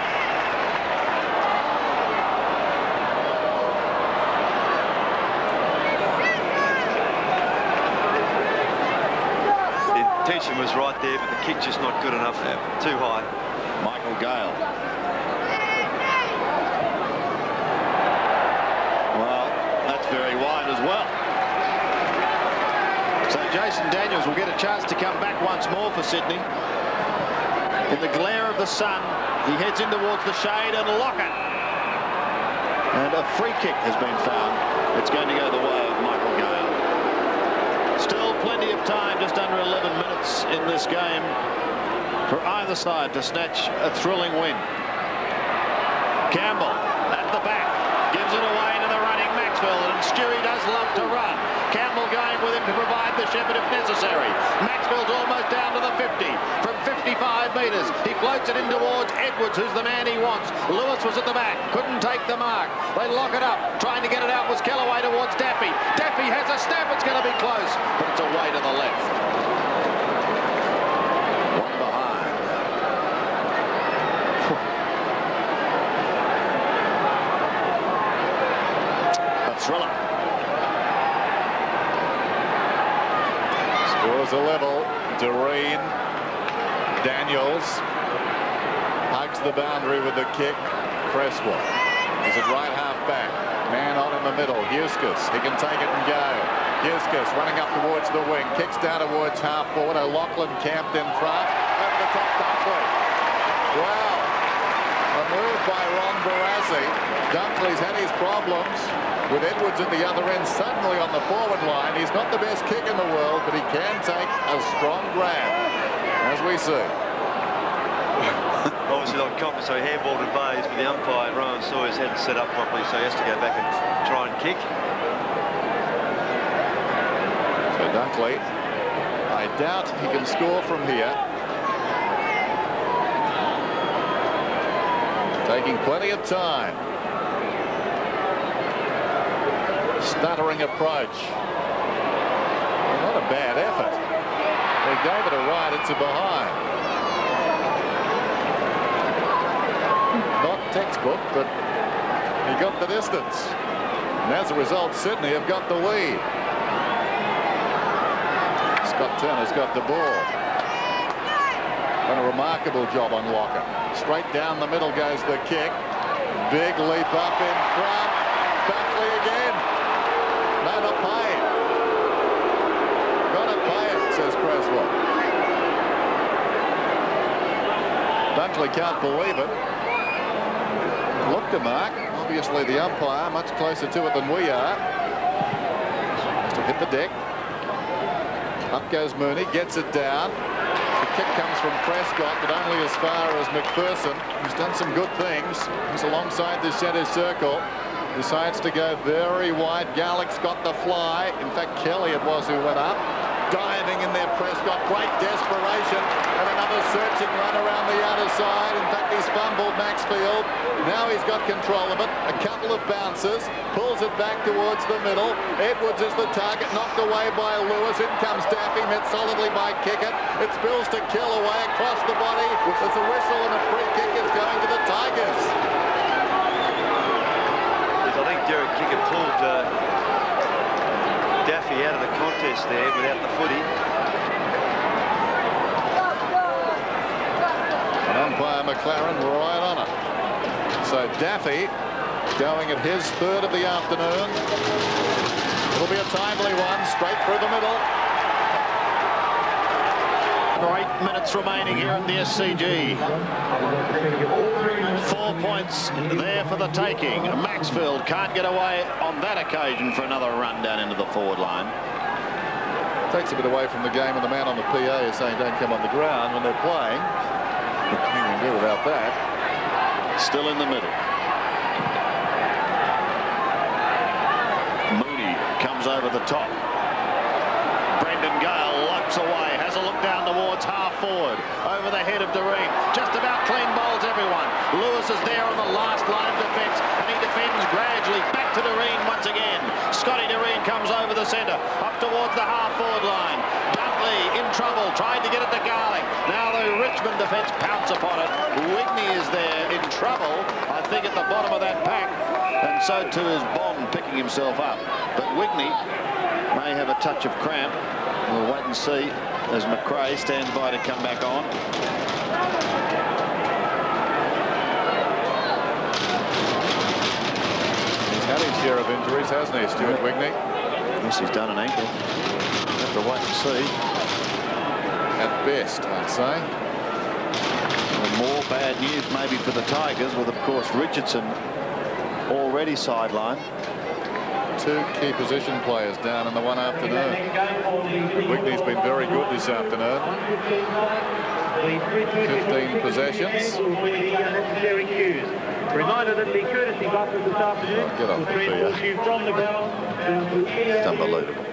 Intention was right there, but the kick just not good enough. Too high. Michael Gale. Well, that's very wide as well. So Jason Daniels will get a chance to come back once more for Sydney. In the glare of the sun, he heads in towards the shade and Lockett. And a free kick has been found. It's going to go the way of Michael Gale. Still plenty time, just under 11 minutes in this game for either side to snatch a thrilling win. Campbell at the back gives it away to the running Maxfield and Stewie does love to run. Campbell going with him to provide the shepherd if necessary. Maxfield's almost down to the 50 from 55 metres. He floats it in towards Edwards, who's the man he wants. Lewis was at the back, couldn't take the mark. They lock it up. Trying to get it out was Kellaway towards Daffy. Daffy has a snap. It's going to be close, but it's away to the left. One behind. thriller. Scores a level. Doreen Daniels. Hugs the boundary with the kick. Cresswell. Is it right half back? Man on in the middle. Huskus. He can take it and go. Huskus running up towards the wing. Kicks down towards half forward. O'Loughlin camped in front. Over the top Dunkley. Wow. A move by Ron Barassi. Dunkley's had his problems with Edwards at the other end suddenly on the forward line. He's not the best kick in the world, but he can take a strong grab, as we see. Obviously, like Cocker, so he handballed to Bayes, but the umpire, Rowan Sawyers, hadn't set up properly, so he has to go back and try and kick. So Dunkley, I doubt he can score from here. Taking plenty of time. Stuttering approach. Not a bad effort. They gave it a right, it's a behind. Not textbook, but he got the distance. And as a result, Sydney have got the lead. Scott Turner's got the ball. Done a remarkable job on Walker. Straight down the middle goes the kick. Big leap up in front. Buckley again. No, not paying. Says Cresswell. Dunkley can't believe it. Look to mark. Obviously the umpire much closer to it than we are. Still hit the deck. Up goes Mooney, gets it down. The kick comes from Prescott, but only as far as McPherson, who's done some good things. He's alongside the centre circle. Decides to go very wide. Garlick's got the fly. In fact, Kelly it was who went up. Diving in there, Prescott. Great desperation. And another searching run around the outer side. In fact, he's fumbled Maxfield. Now he's got control of it. A couple of bounces. Pulls it back towards the middle. Edwards is the target. Knocked away by Lewis. In comes Daffy. Met solidly by Kickett. It spills to kill away across the body. There's a whistle and a free kick is going to the Tigers. I think Derek Kickett pulled uh, Daffy out of the contest there without the footy. And umpire McLaren right on it. So Daffy going at his third of the afternoon. It'll be a timely one, straight through the middle. Eight minutes remaining here at the SCG. Four points there for the taking. Maxfield can't get away on that occasion for another run down into the forward line. Takes a bit away from the game and the man on the PA is saying don't come on the ground when they're playing. You can do without that. Still in the middle. Mooney comes over the top. Brendan Gale lopes away, has a look down towards half forward, over the head of Doreen. Just about clean bowls everyone. Lewis is there on the last line of defence, and he defends gradually back to Doreen once again. Scotty Doreen comes over the centre, up towards the half forward line. Dunkley in trouble, trying to get it to Garlick. Now the Richmond defence pounce upon it. Wigney is there in trouble, I think at the bottom of that pack, and so too is Bond picking himself up. But Wigney may have a touch of cramp. We'll wait and see as McRae stands by to come back on. He's had his share of injuries, hasn't he, Stuart Wigney? Yes, he's done an ankle. We'll Have to wait and see. At best, I'd say. And more bad news maybe for the Tigers with, of course, Richardson already sidelined. Two key position players down in the one afternoon. Wigney's been very good this afternoon. 15 possessions. Reminder that the courtesy buses this afternoon get off the It's unbelievable.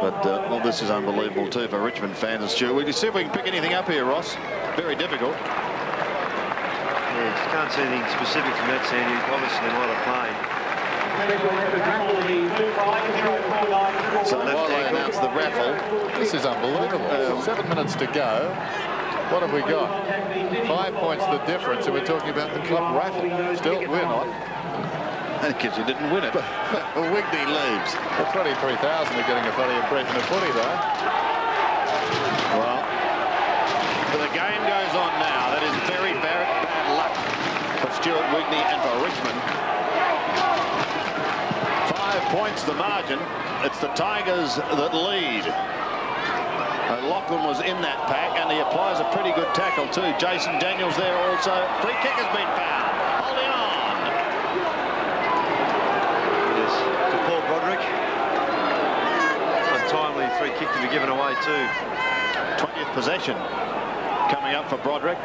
But uh, well, this is unbelievable too for Richmond fans and Stuart. We can see if we can pick anything up here, Ross. Very difficult. Yeah, just can't see anything specific from that, Sandy. Obviously, a lot of pain. So while they announce the raffle, this is unbelievable. Um, Seven minutes to go. What have we got? Five points the difference, and we're talking about the club raffle. Still, we're not. That kids who didn't win it. Wigney leaves. The 23,000 are getting a funny impression of footy, though. Well, the game goes on now. That is very very bad luck for Stuart Wigney and for Richmond. Points the margin. It's the Tigers that lead. Lachlan was in that pack and he applies a pretty good tackle too. Jason Daniels there also. Free kick has been found. Holding on. Yes, to Paul Broderick. Untimely free kick to be given away too. 20th possession coming up for Broderick.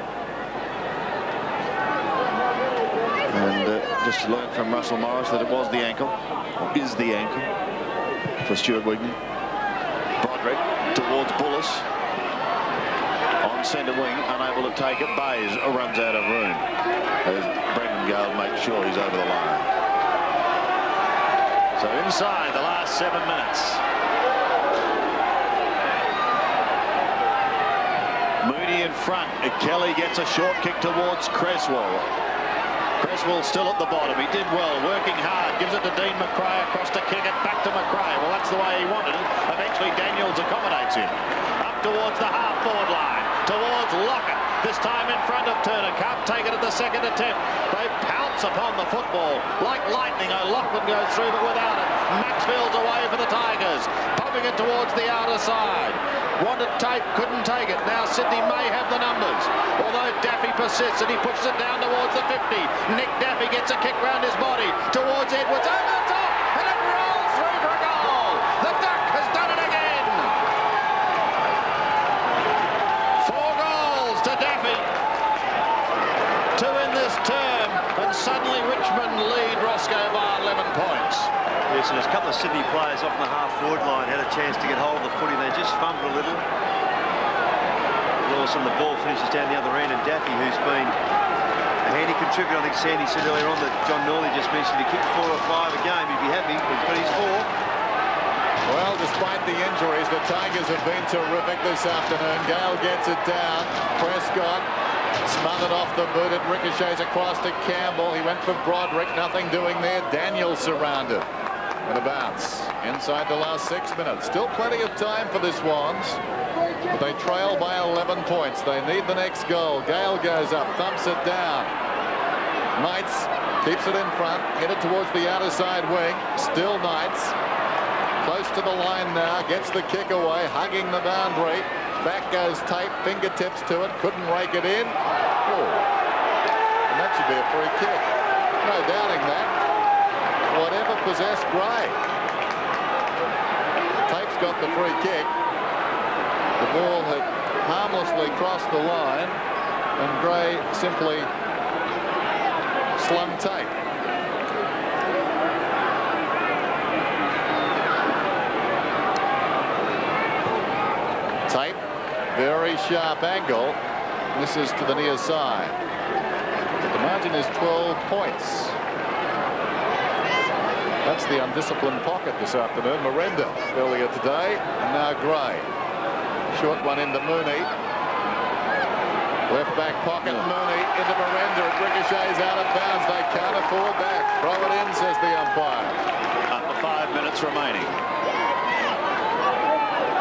And uh, just learned from Russell Morris that it was the ankle, or is the ankle, for Stuart Wigney. Broderick towards Bulluss. On centre wing, unable to take it. Bayes runs out of room. As Brendan Gale makes sure he's over the line. So inside the last seven minutes. Mooney in front. Kelly gets a short kick towards Cresswell. Cresswell still at the bottom. He did well, working hard. Gives it to Dean McRae across to kick it back to McRae. Well, that's the way he wanted it. Eventually, Daniels accommodates him. Up towards the half-forward line. Towards Lockett. This time in front of Turner. Can't take it at the second attempt. They pounce upon the football. Like lightning, O'Loughlin goes through, but without it. Maxfield's away for the Tigers. Pumping it towards the outer side. Wanted tape, couldn't take it. Now Sydney may have the numbers. Although Daffy persists and he pushes it down towards the 50. Nick Daffy gets a kick round his body towards Edwards. Over the top and it rolls through for a goal. The Duck has done it again. Four goals to Daffy to win this term. And suddenly Richmond lead Roscoe by 11 points. Yes, and there's a couple of Sydney players off the half-forward line had a chance to get hold of the footy. They just fumbled a little. Lawson, the ball finishes down the other end, and Daffy, who's been a handy contributor. I think Sandy said earlier on that John Norley just mentioned he kicked four or five a game. He'd be happy, he's got his four. Well, despite the injuries, the Tigers have been terrific this afternoon. Gale gets it down. Prescott smothered off the boot. It ricochets across to Campbell. He went for Broderick. Nothing doing there. Daniel surrounded. And a bounce inside the last six minutes. Still plenty of time for the Swans. But they trail by 11 points. They need the next goal. Gale goes up, thumps it down. Knights keeps it in front, headed towards the outer side wing. Still Knights. Close to the line now, gets the kick away, hugging the boundary. Back goes Tate, fingertips to it, couldn't rake it in. And that should be a free kick. No doubting that. Whatever possessed Gray. Tate's got the free kick. The ball had harmlessly crossed the line and Gray simply slung Tate. Tate, very sharp angle. Misses to the near side. But the margin is 12 points. That's the undisciplined pocket this afternoon. Merenda earlier today, and now Gray. Short one into Mooney. Left back pocket, Mooney into Merenda. It ricochets out of bounds. They can't afford that. Throw it in, says the umpire. Under five minutes remaining.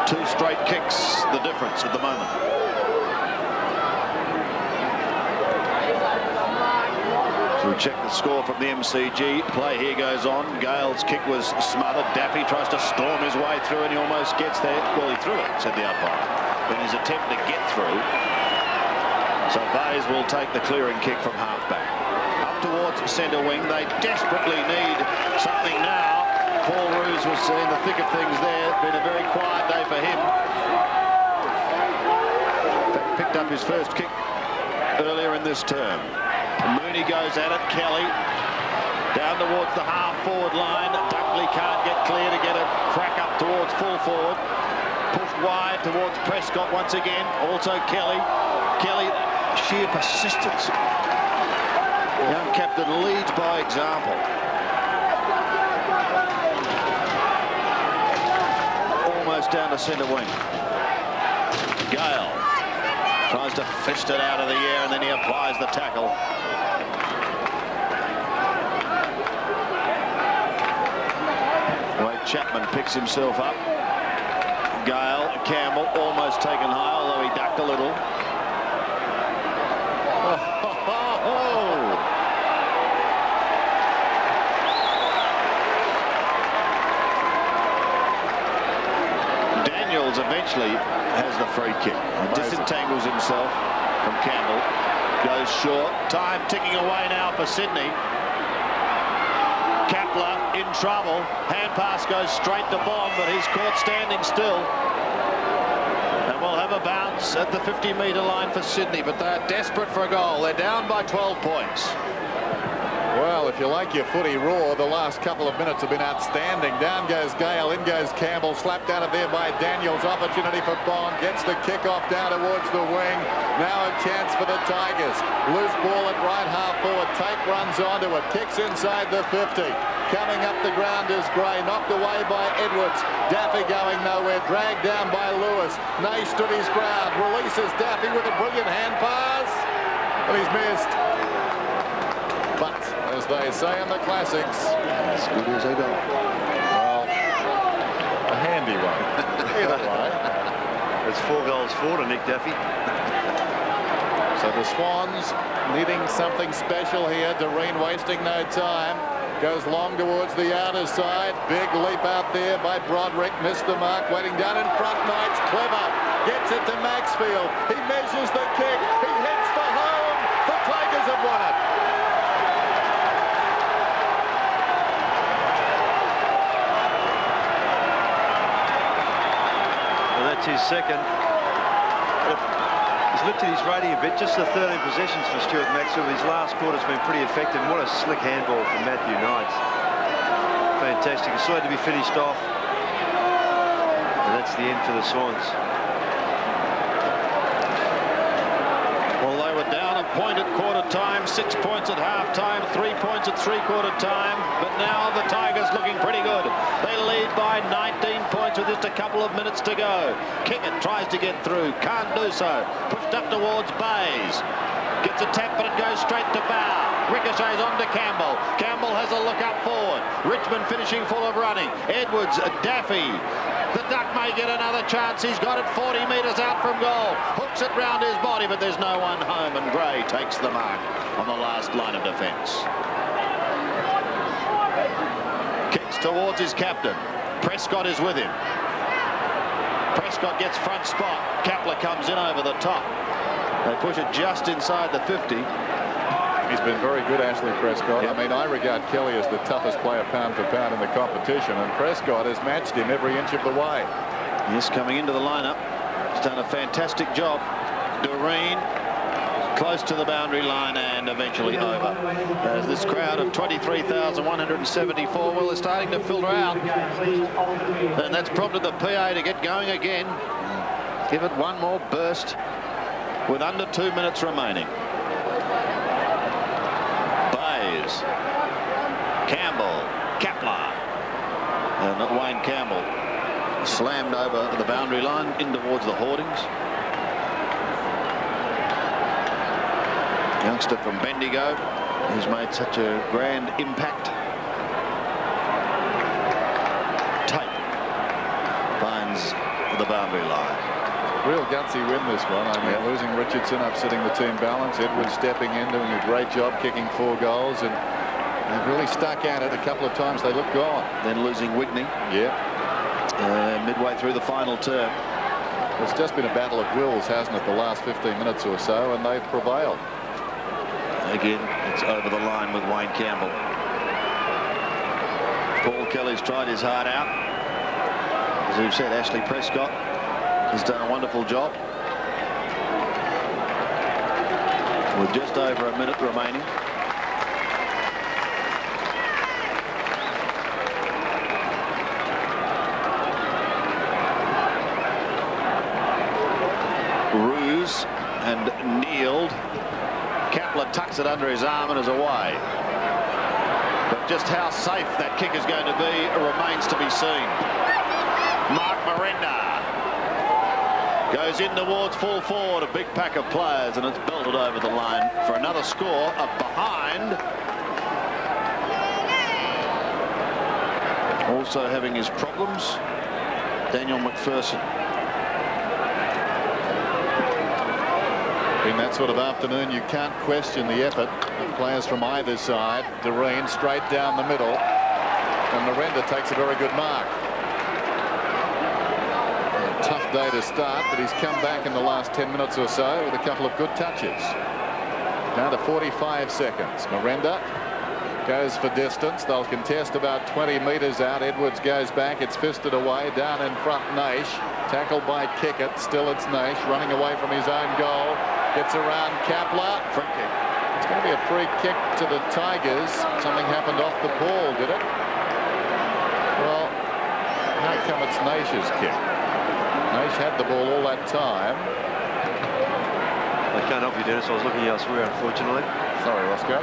Two straight kicks, the difference at the moment. We check the score from the MCG. Play here goes on. Gale's kick was smothered. Daffy tries to storm his way through and he almost gets there. Well, he threw it, said the umpire. In his attempt to get through. So Bayes will take the clearing kick from halfback. Up towards centre wing. They desperately need something now. Paul Roos was in the thick of things there. Been a very quiet day for him. Picked up his first kick earlier in this term. Mooney goes at it. Kelly down towards the half-forward line. Dunkley can't get clear to get a crack up towards full forward. Pushed wide towards Prescott once again. Also Kelly. Kelly, sheer persistence. Young captain leads by example. Almost down to centre wing. Gale tries to fist it out of the air and then he applies the tackle. Chapman picks himself up. Gale, Campbell, almost taken high, although he ducked a little. Daniels eventually has the free kick. Amazing. Disentangles himself from Campbell. Goes short. Time ticking away now for Sydney. Kapler in trouble. Hand pass goes straight to Bond, but he's caught standing still. And we'll have a bounce at the 50-metre line for Sydney, but they're desperate for a goal. They're down by 12 points. Well, if you like your footy raw, the last couple of minutes have been outstanding. Down goes Gale, in goes Campbell, slapped out of there by Daniels. Opportunity for Bond, gets the kick off down towards the wing. Now a chance for the Tigers. Loose ball at right half forward. Tate runs onto it, kicks inside the 50. Coming up the ground is Gray, knocked away by Edwards. Daffy going nowhere, dragged down by Lewis. Nay stood his ground, releases Daffy with a brilliant hand pass. But he's missed. But, as they say in the classics, As good as they go. well, a handy one. Either way. It's four goals for to Nick Daffy. So the Swans needing something special here. Doreen wasting no time. Goes long towards the outer side. Big leap out there by Broderick. Missed the mark. Waiting down in front. Knights clever. Gets it to Maxfield. He measures the kick. He hits for home. The Tigers have won it. And that's his second. He's lifted his rating a bit. Just the 13 possessions for Stuart Maxfield. His last quarter's been pretty effective. What a slick handball from Matthew Knights. Fantastic. It's to be finished off. And that's the end for the Swans. Well, they were down a point at quarter time, six points at half time, three points at three quarter time. But now the Tigers looking pretty good. They lead by 19 points with just a couple of minutes to go. Kickett tries to get through, can't do so. Pushed up towards Bayes. Gets a tap, but it goes straight to Bow. Ricochets on to Campbell. Campbell has a look up forward. Richmond finishing full of running. Edwards, Daffy. The Duck may get another chance. He's got it 40 metres out from goal. Hooks it round his body, but there's no one home. And Gray takes the mark on the last line of defence. Kicks towards his captain. Prescott is with him. Prescott gets front spot. Kapler comes in over the top. They push it just inside the 50. He's been very good, Ashley Prescott. Yep. I mean, I regard Kelly as the toughest player pound for pound in the competition, and Prescott has matched him every inch of the way. Yes, coming into the lineup. He's done a fantastic job. Doreen close to the boundary line and eventually over. As this crowd of 23,174, well, they're starting to filter out. And that's prompted the PA to get going again. Give it one more burst with under two minutes remaining. Bayes. Campbell. Kapler. And Wayne Campbell slammed over the boundary line in towards the hoardings. Youngster from Bendigo who's made such a grand impact. Tate finds the boundary line. Real gutsy win this one. I mean, losing Richardson, upsetting the team balance. Edwards stepping in, doing a great job, kicking four goals, and they've really stuck at it a couple of times. They look gone. Then losing Wigney Yeah. uh, midway through the final term. It's just been a battle of wills, hasn't it, the last 15 minutes or so, and they've prevailed. Again, it's over the line with Wayne Campbell. Paul Kelly's tried his heart out. As we've said, Ashley Prescott has done a wonderful job. With just over a minute remaining. Roos and Neeld. Tucks it under his arm and is away. But just how safe that kick is going to be remains to be seen. Mark Merenda goes in towards full forward, a big pack of players, and it's belted over the line for another score up behind. Also having his problems, Daniel McPherson. In that sort of afternoon, you can't question the effort of players from either side. Doreen straight down the middle, and Merenda takes a very good mark. A tough day to start, but he's come back in the last 10 minutes or so with a couple of good touches. Down to 45 seconds. Merenda goes for distance. They'll contest about 20 metres out. Edwards goes back. It's fisted away. Down in front, Naish. Tackled by Kickett. Still it's Naish running away from his own goal. Gets around Kapler. Free kick. It's going to be a free kick to the Tigers. Something happened off the ball, did it? Well, how come it's Naish's kick? Naish had the ball all that time. I can't help you, Dennis. I was looking elsewhere, unfortunately. Sorry, Roscoe.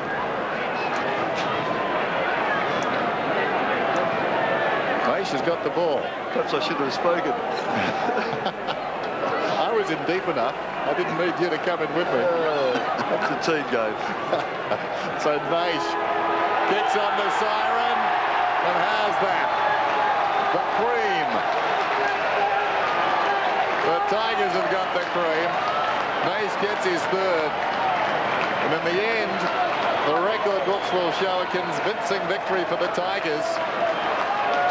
Naish has got the ball. Perhaps I should have spoken. I was in deep enough. I didn't need you to come in with me. Oh, that's a team game. so Naish gets on the siren and has that. The cream. The Tigers have got the cream. Naish gets his third. And in the end, the record books will show a convincing victory for the Tigers.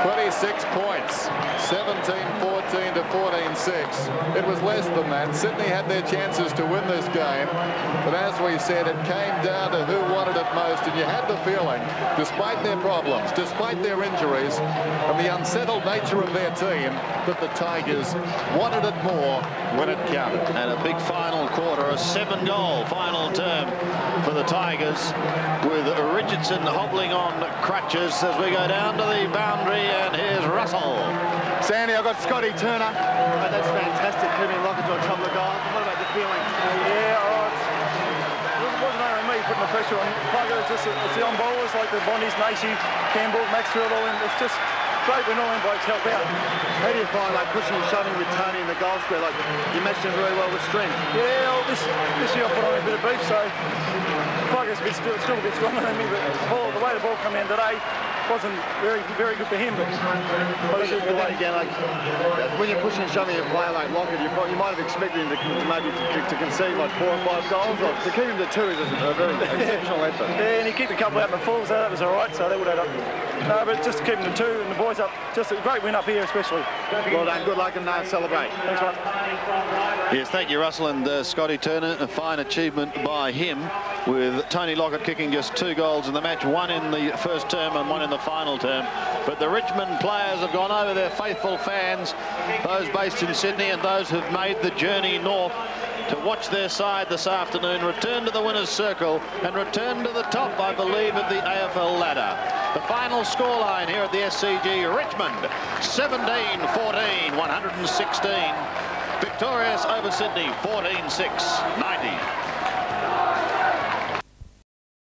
26 points, 17-14 to 14-6. It was less than that. Sydney had their chances to win this game, but as we said, it came down to who wanted it most, and you had the feeling, despite their problems, despite their injuries, and the unsettled nature of their team, that the Tigers wanted it more when it counted. And a big final quarter, a seven-goal final term for the Tigers, with Richardson hobbling on crutches as we go down to the boundary and here's Russell. Sandy, I've got Scotty Turner. Oh, that's fantastic, keeping Lockett to a couple of goals. What about the feeling? Yeah, oh, it wasn't only me putting the pressure on Plugger. It's just it's the on-ballers like the Bondies, Nacy, Campbell, Maxfield, all in. It's just great when all them help out. How do you find like pushing and shoving with Tony in the goal square? Like you matched him very well with strength. Yeah, well, this, this year I put on a bit of beef, so Plugger's a bit, still, a bit stronger than me, but the, the way the ball came in today, wasn't very very good for him. But, but then again, like when you're pushing and shoving a player like Lockett, you, you might have expected him to, to maybe to, to, concede like four or five goals. Like, to keep him to two is a, a very exceptional effort. Yeah, and he kicked a couple out in the full, so that was all right. So that would add up. No, but just to keep him to two and the boys up, just a great win up here, especially. Well done, good luck and uh, celebrate. Thanks, mate. Yes, thank you, Russell and uh, Scotty Turner. A fine achievement by him, with Tony Lockett kicking just two goals in the match, one in the first term and one in the final term. But the Richmond players have gone over their faithful fans, those based in Sydney and those who've made the journey north to watch their side this afternoon return to the winner's circle and return to the top, I believe, of the AFL ladder. The final scoreline here at the SCG, Richmond 17-14, 116. Victorious over Sydney 14-6, 90.